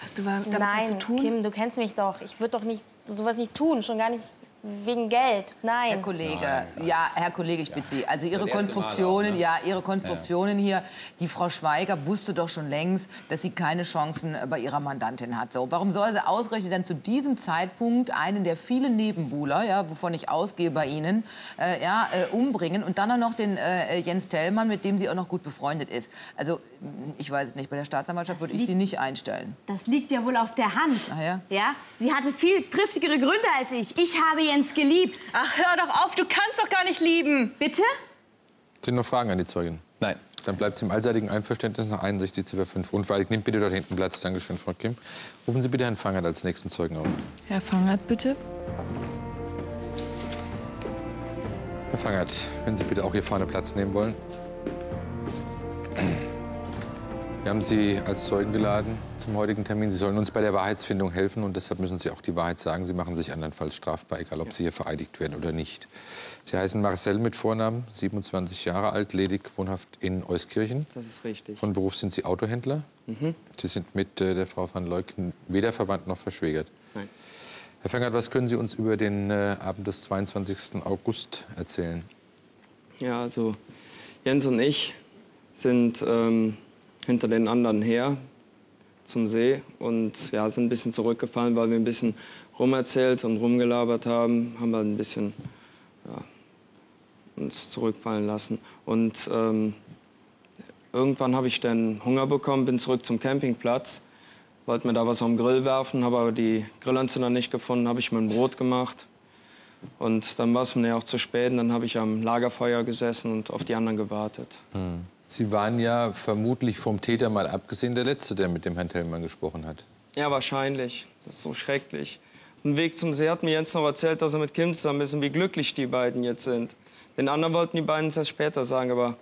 Hast du damit was zu Nein, tun? Kim, du kennst mich doch. Ich würde doch nicht sowas nicht tun, schon gar nicht wegen Geld. Nein. Herr Kollege, ja, Herr Kollege Spitzi, also Ihre Das erste Mal Konstruktionen, auch, ne? ja, Ihre Konstruktionen hier, die Frau Schweiger wusste doch schon längst, dass sie keine Chancen äh, bei ihrer Mandantin hat. So, warum soll sie ausgerechnet dann zu diesem Zeitpunkt einen der vielen Nebenbuhler, ja, wovon ich ausgehe bei Ihnen, äh, ja, äh, umbringen und dann auch noch den äh, Jens Tellmann, mit dem sie auch noch gut befreundet ist? Also, ich weiß es nicht, bei der Staatsanwaltschaft Das würde ich sie nicht einstellen. Das liegt ja wohl auf der Hand. Ah, ja? Ja? Sie hatte viel triftigere Gründe als ich. Ich habe Jens geliebt. Ach, hör doch auf, du kannst doch gar nicht lieben. Bitte? Sind noch Fragen an die Zeugin? Nein. Dann bleibt sie im allseitigen Einverständnis nach 61 Ziffer 5 unfreiwillig. Nimmt bitte dort hinten Platz. Dankeschön, Frau Kim. Rufen Sie bitte Herrn Fangert als nächsten Zeugen auf. Herr Fangert, bitte. Herr Fangert, wenn Sie bitte auch hier vorne Platz nehmen wollen. Wir haben Sie als Zeugen geladen zum heutigen Termin. Sie sollen uns bei der Wahrheitsfindung helfen und deshalb müssen Sie auch die Wahrheit sagen. Sie machen sich andernfalls strafbar, egal ob Sie hier vereidigt werden oder nicht. Sie heißen Marcel mit Vornamen, 27 Jahre alt, ledig, wohnhaft in Euskirchen. Das ist richtig. Von Beruf sind Sie Autohändler. Mhm. Sie sind mit äh, der Frau van Leuk weder verwandt noch verschwägert. Nein. Herr Fengert, was können Sie uns über den äh, Abend des 22. August erzählen? Ja, also Jens und ich sind ähm, hinter den anderen her zum See und ja, sind ein bisschen zurückgefallen, weil wir ein bisschen rumerzählt und rumgelabert haben, haben wir ein bisschen ja, uns zurückfallen lassen. Und ähm, irgendwann habe ich dann Hunger bekommen, bin zurück zum Campingplatz, wollte mir da was am Grill werfen, habe aber die Grillanzünder nicht gefunden, habe ich mir ein Brot gemacht. Und dann war es mir auch zu spät und dann habe ich am Lagerfeuer gesessen und auf die anderen gewartet. Hm. Sie waren ja vermutlich vom Täter mal abgesehen der Letzte, der mit dem Herrn Tellmann gesprochen hat. Ja, wahrscheinlich. Das ist so schrecklich. Auf dem Weg zum See hat mir Jens noch erzählt, dass er mit Kim zusammen ist und wie glücklich die beiden jetzt sind. Den anderen wollten die beiden es erst später sagen, aber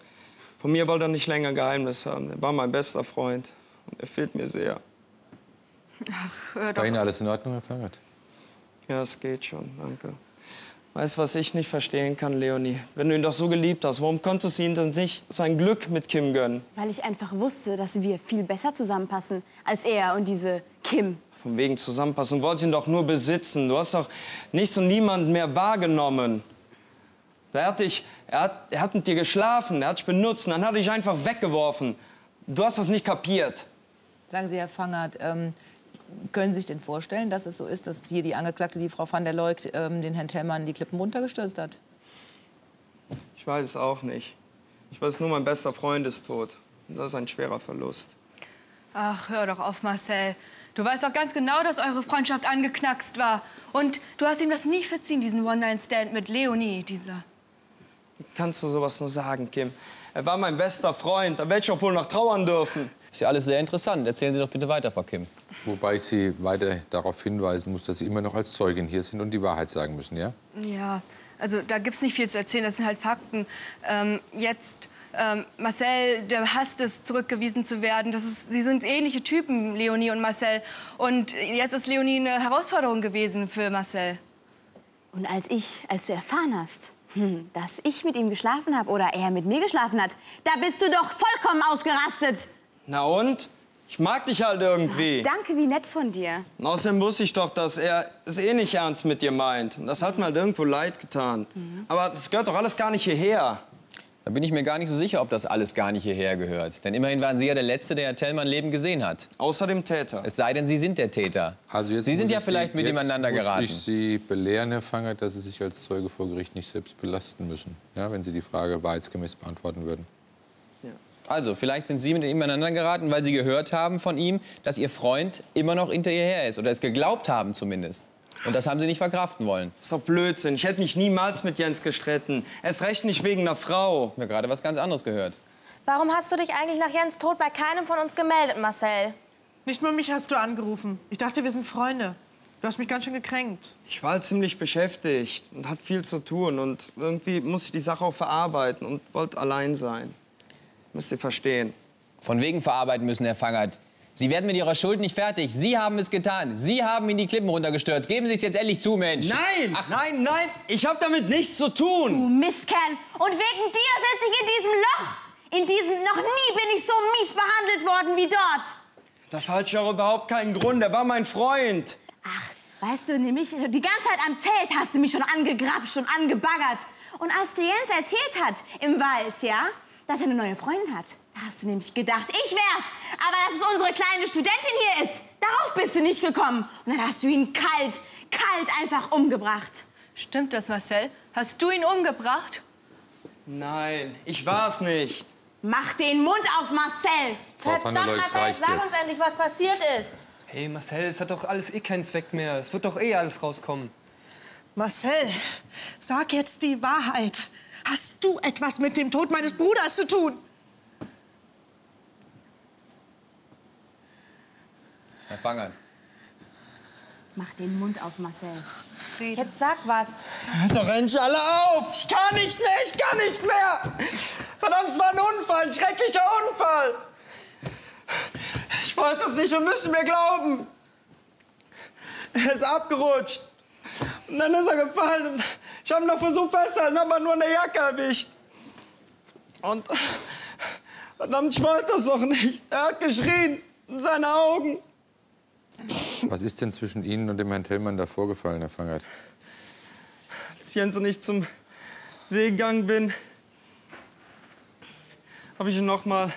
von mir wollte er nicht länger Geheimnis haben. Er war mein bester Freund und er fehlt mir sehr. Ach, Ist bei Ihnen alles in Ordnung, Herr Fangert? Ja, es geht schon, danke. Weißt du, was ich nicht verstehen kann, Leonie? Wenn du ihn doch so geliebt hast, warum konntest du ihm dann nicht sein Glück mit Kim gönnen? Weil ich einfach wusste, dass wir viel besser zusammenpassen als er und diese Kim. Von wegen zusammenpassen. Du wolltest ihn doch nur besitzen. Du hast doch nichts und niemanden mehr wahrgenommen. Er hat, dich, er, hat, er hat mit dir geschlafen, er hat dich benutzt, dann hat er dich einfach weggeworfen. Du hast das nicht kapiert. Sagen Sie, Herr Fangert, ähm, können Sie sich denn vorstellen, dass es so ist, dass hier die Angeklagte, die Frau van der Leuk, ähm, den Herrn Tellmann die Klippen runtergestürzt hat? Ich weiß es auch nicht. Ich weiß nur, mein bester Freund ist tot. Und das ist ein schwerer Verlust. Ach, hör doch auf, Marcel. Du weißt doch ganz genau, dass eure Freundschaft angeknackst war. Und du hast ihm das nie verziehen, diesen One-Night-Stand mit Leonie, dieser. Wie kannst du sowas nur sagen, Kim? Er war mein bester Freund. Da werde ich auch wohl noch trauern dürfen. Ist ja alles sehr interessant. Erzählen Sie doch bitte weiter, Frau Kim. Wobei ich Sie weiter darauf hinweisen muss, dass Sie immer noch als Zeugin hier sind und die Wahrheit sagen müssen, ja? Ja, also da gibt's nicht viel zu erzählen. Das sind halt Fakten. Ähm, jetzt, ähm, Marcel, der hasst es, zurückgewiesen zu werden. Das ist, sie sind ähnliche Typen, Leonie und Marcel. Und jetzt ist Leonie eine Herausforderung gewesen für Marcel. Und als ich, als du erfahren hast, hm, dass ich mit ihm geschlafen habe oder er mit mir geschlafen hat, da bist du doch vollkommen ausgerastet. Na und? Ich mag dich halt irgendwie. Danke, wie nett von dir. Und außerdem wusste ich doch, dass er es eh nicht ernst mit dir meint. Und das hat mir halt irgendwo leid getan. Aber das gehört doch alles gar nicht hierher. Da bin ich mir gar nicht so sicher, ob das alles gar nicht hierher gehört. Denn immerhin waren Sie ja der Letzte, der Herr Tellmann leben gesehen hat. Außer dem Täter. Es sei denn, Sie sind der Täter. Also jetzt Sie sind ja ich vielleicht mit ihm jetzt aneinander muss geraten. ich Sie belehren, Herr Fangert, dass Sie sich als Zeuge vor Gericht nicht selbst belasten müssen, ja, wenn Sie die Frage wahrheitsgemäß beantworten würden. Also, vielleicht sind Sie mit ihm aneinander geraten, weil Sie gehört haben von ihm, dass Ihr Freund immer noch hinter ihr her ist. Oder es geglaubt haben zumindest. Und das haben Sie nicht verkraften wollen. Das ist doch Blödsinn. Ich hätte mich niemals mit Jens gestritten. Erst recht nicht wegen einer Frau. Wir haben gerade was ganz anderes gehört. Warum hast du dich eigentlich nach Jens Tod bei keinem von uns gemeldet, Marcel? Nicht nur mich hast du angerufen. Ich dachte, wir sind Freunde. Du hast mich ganz schön gekränkt. Ich war ziemlich beschäftigt und hatte viel zu tun. Und irgendwie musste ich die Sache auch verarbeiten und wollte allein sein. Müsst ihr verstehen. Von wegen verarbeiten müssen, Herr Fangert. Sie werden mit Ihrer Schuld nicht fertig. Sie haben es getan. Sie haben ihn die Klippen runtergestürzt. Geben Sie es jetzt endlich zu, Mensch. Nein, nein, nein, ich habe damit nichts zu tun. Du Mistkerl. Und wegen dir sitze ich in diesem Loch. In diesem, noch nie bin ich so mies behandelt worden wie dort. Da falsch auch überhaupt keinen Grund. Er war mein Freund. Weißt du, nämlich die ganze Zeit am Zelt hast du mich schon angegrapscht und angebaggert. Und als dir Jens erzählt hat im Wald, ja, dass er eine neue Freundin hat, da hast du nämlich gedacht, ich wär's. Aber dass es unsere kleine Studentin hier ist, darauf bist du nicht gekommen. Und dann hast du ihn kalt, kalt einfach umgebracht. Stimmt das, Marcel? Hast du ihn umgebracht? Nein, ich war's nicht. Mach den Mund auf, Marcel. Frau van der Leuk, es reicht Sag uns jetzt. endlich, was passiert ist. Hey Marcel, es hat doch alles eh keinen Zweck mehr. Es wird doch eh alles rauskommen. Marcel, sag jetzt die Wahrheit. Hast du etwas mit dem Tod meines Bruders zu tun? Herr Fangert. Mach den Mund auf, Marcel. Jetzt sag was. Hört doch endlich alle auf! Ich kann nicht mehr, ich kann nicht mehr! Verdammt, es war ein Unfall, ein schrecklicher Unfall! wollte das nicht und müsst mir glauben. Er ist abgerutscht. Und dann ist er gefallen. Ich habe noch versucht festzuhalten, aber nur eine Jacke erwischt. Und verdammt, ich wollte das doch nicht. Er hat geschrien in seine Augen. Was ist denn zwischen Ihnen und dem Herrn Tellmann da vorgefallen, Herr Fangert? Als Jens und ich zum See gegangen bin, habe ich ihn noch mal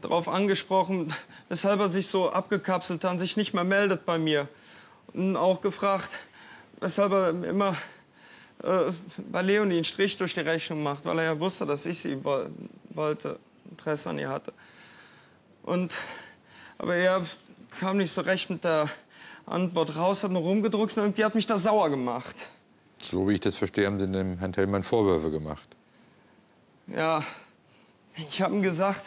darauf angesprochen, weshalb er sich so abgekapselt hat und sich nicht mehr meldet bei mir. Und auch gefragt, weshalb er immer äh, bei Leonie einen Strich durch die Rechnung macht, weil er ja wusste, dass ich sie wo wollte, Interesse an ihr hatte. Und, aber er kam nicht so recht mit der Antwort raus, hat nur rumgedruckt und irgendwie hat mich das sauer gemacht. So wie ich das verstehe, haben Sie dem Herrn Tellmann Vorwürfe gemacht. Ja, ich habe ihm gesagt,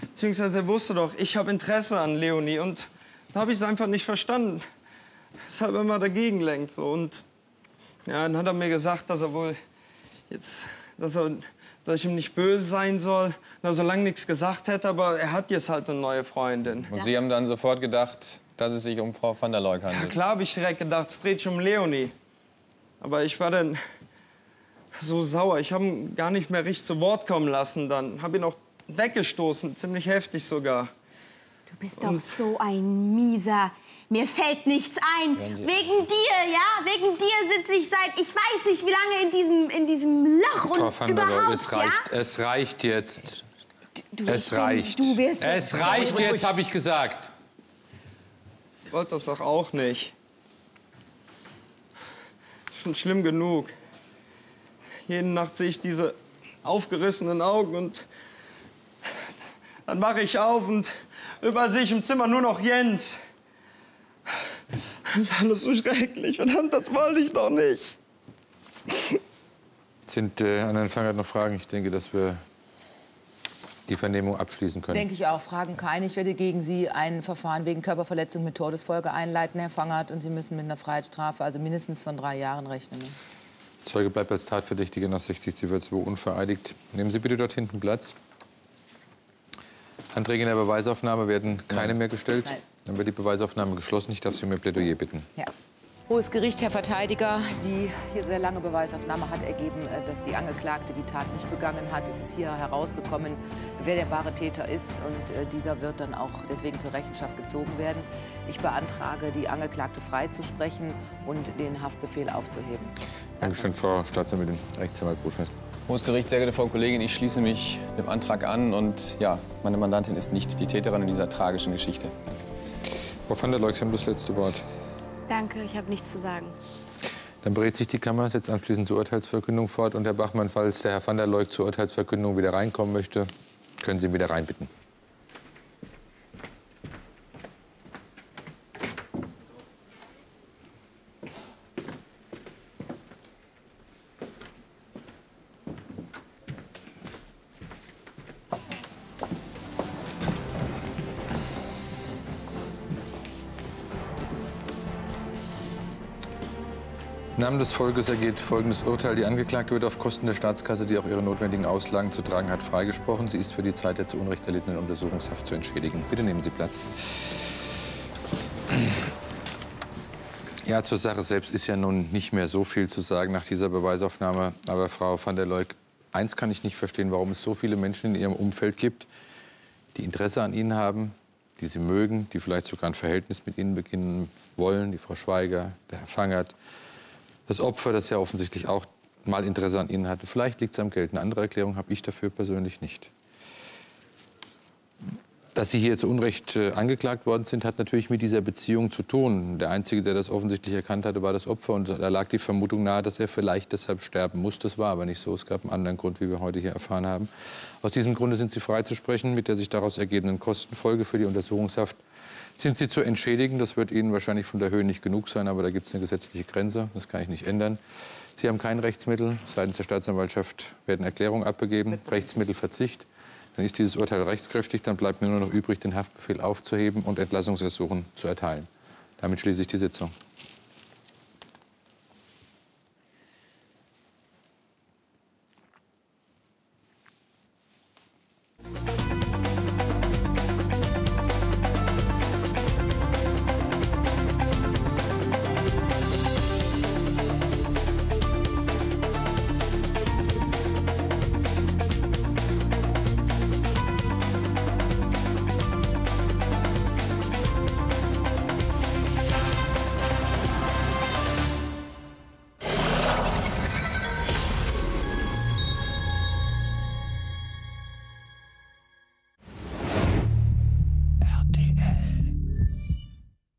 beziehungsweise er wusste doch, ich habe Interesse an Leonie und da habe ich es einfach nicht verstanden, weshalb er immer dagegen lenkt. So. Und ja, dann hat er mir gesagt, dass er wohl jetzt, dass, er, dass ich ihm nicht böse sein soll, dass er so lange nichts gesagt hätte, aber er hat jetzt halt eine neue Freundin. Und Sie haben dann sofort gedacht, dass es sich um Frau van der Leuk handelt? Ja, klar habe ich direkt gedacht, es dreht sich um Leonie. Aber ich war dann so sauer. Ich habe ihn gar nicht mehr richtig zu Wort kommen lassen. Dann habe ihn auch weggestoßen, ziemlich heftig sogar. Du bist doch so ein mieser. Mir fällt nichts ein. Wegen dir, ja? Wegen dir sitze ich seit, ich weiß nicht wie lange in diesem, in diesem Loch Frau und van der Leuk, überhaupt, es reicht, ja? es reicht jetzt. Du, Es ich bin- reicht. Du wirst Es reicht jetzt, habe ich gesagt. Ich wollte das doch auch nicht. Schon schlimm genug. Jede Nacht sehe ich diese aufgerissenen Augen und dann mache ich auf und überall sehe ich im Zimmer nur noch Jens. Das ist alles so schrecklich. Verdammt, das wollte ich doch nicht. Sind äh, an Herrn Fangert noch Fragen? Ich denke, dass wir die Vernehmung abschließen können. Denke ich auch. Fragen keine. Ich werde gegen Sie ein Verfahren wegen Körperverletzung mit Todesfolge einleiten, Herr Fangert. Und Sie müssen mit einer Freiheitsstrafe, also mindestens von drei Jahren, rechnen. Zeuge bleibt als Tatverdächtiger nach 60 Ziffer 2 unvereidigt. Nehmen Sie bitte dort hinten Platz. Anträge in der Beweisaufnahme werden keine mehr gestellt. Nein. Dann wird die Beweisaufnahme geschlossen. Ich darf Sie um Ihr Plädoyer bitten. Ja. Hohes Gericht, Herr Verteidiger, die hier sehr lange Beweisaufnahme hat ergeben, äh, dass die Angeklagte die Tat nicht begangen hat. Es ist hier herausgekommen, wer der wahre Täter ist und äh, dieser wird dann auch deswegen zur Rechenschaft gezogen werden. Ich beantrage, die Angeklagte freizusprechen und den Haftbefehl aufzuheben. Dankeschön, Frau Staatsanwältin, Rechtsanwalt Buschnitt. Hohes Gericht, sehr geehrte Frau Kollegin, ich schließe mich dem Antrag an. Und ja, meine Mandantin ist nicht die Täterin in dieser tragischen Geschichte. Frau van der Leuk, Sie haben das letzte Wort. Danke, ich habe nichts zu sagen. Dann berät sich die Kammer, setzt anschließend zur Urteilsverkündung fort. Und Herr Bachmann, falls der Herr van der Leuk zur Urteilsverkündung wieder reinkommen möchte, können Sie ihn wieder reinbitten. Namen des Volkes ergeht folgendes Urteil. Die Angeklagte wird auf Kosten der Staatskasse, die auch ihre notwendigen Auslagen zu tragen hat, freigesprochen. Sie ist für die Zeit der zu Unrecht erlittenen Untersuchungshaft zu entschädigen. Bitte nehmen Sie Platz. Ja, zur Sache selbst ist ja nun nicht mehr so viel zu sagen nach dieser Beweisaufnahme. Aber Frau van der Leuk, eins kann ich nicht verstehen, warum es so viele Menschen in Ihrem Umfeld gibt, die Interesse an Ihnen haben, die Sie mögen, die vielleicht sogar ein Verhältnis mit Ihnen beginnen wollen. Die Frau Schweiger, der Herr Fangert, das Opfer, das ja offensichtlich auch mal Interesse an Ihnen hatte. Vielleicht liegt es am Geld. Eine andere Erklärung habe ich dafür persönlich nicht. Dass Sie hier zu Unrecht äh, angeklagt worden sind, hat natürlich mit dieser Beziehung zu tun. Der Einzige, der das offensichtlich erkannt hatte, war das Opfer. Und da lag die Vermutung nahe, dass er vielleicht deshalb sterben muss. Das war aber nicht so. Es gab einen anderen Grund, wie wir heute hier erfahren haben. Aus diesem Grunde sind Sie freizusprechen. Mit der sich daraus ergebenden Kostenfolge für die Untersuchungshaft sind Sie zu entschädigen. Das wird Ihnen wahrscheinlich von der Höhe nicht genug sein, aber da gibt es eine gesetzliche Grenze. Das kann ich nicht ändern. Sie haben kein Rechtsmittel. Seitens der Staatsanwaltschaft werden Erklärungen abgegeben. Rechtsmittelverzicht. Dann ist dieses Urteil rechtskräftig. Dann bleibt mir nur noch übrig, den Haftbefehl aufzuheben und Entlassungsersuchen zu erteilen. Damit schließe ich die Sitzung.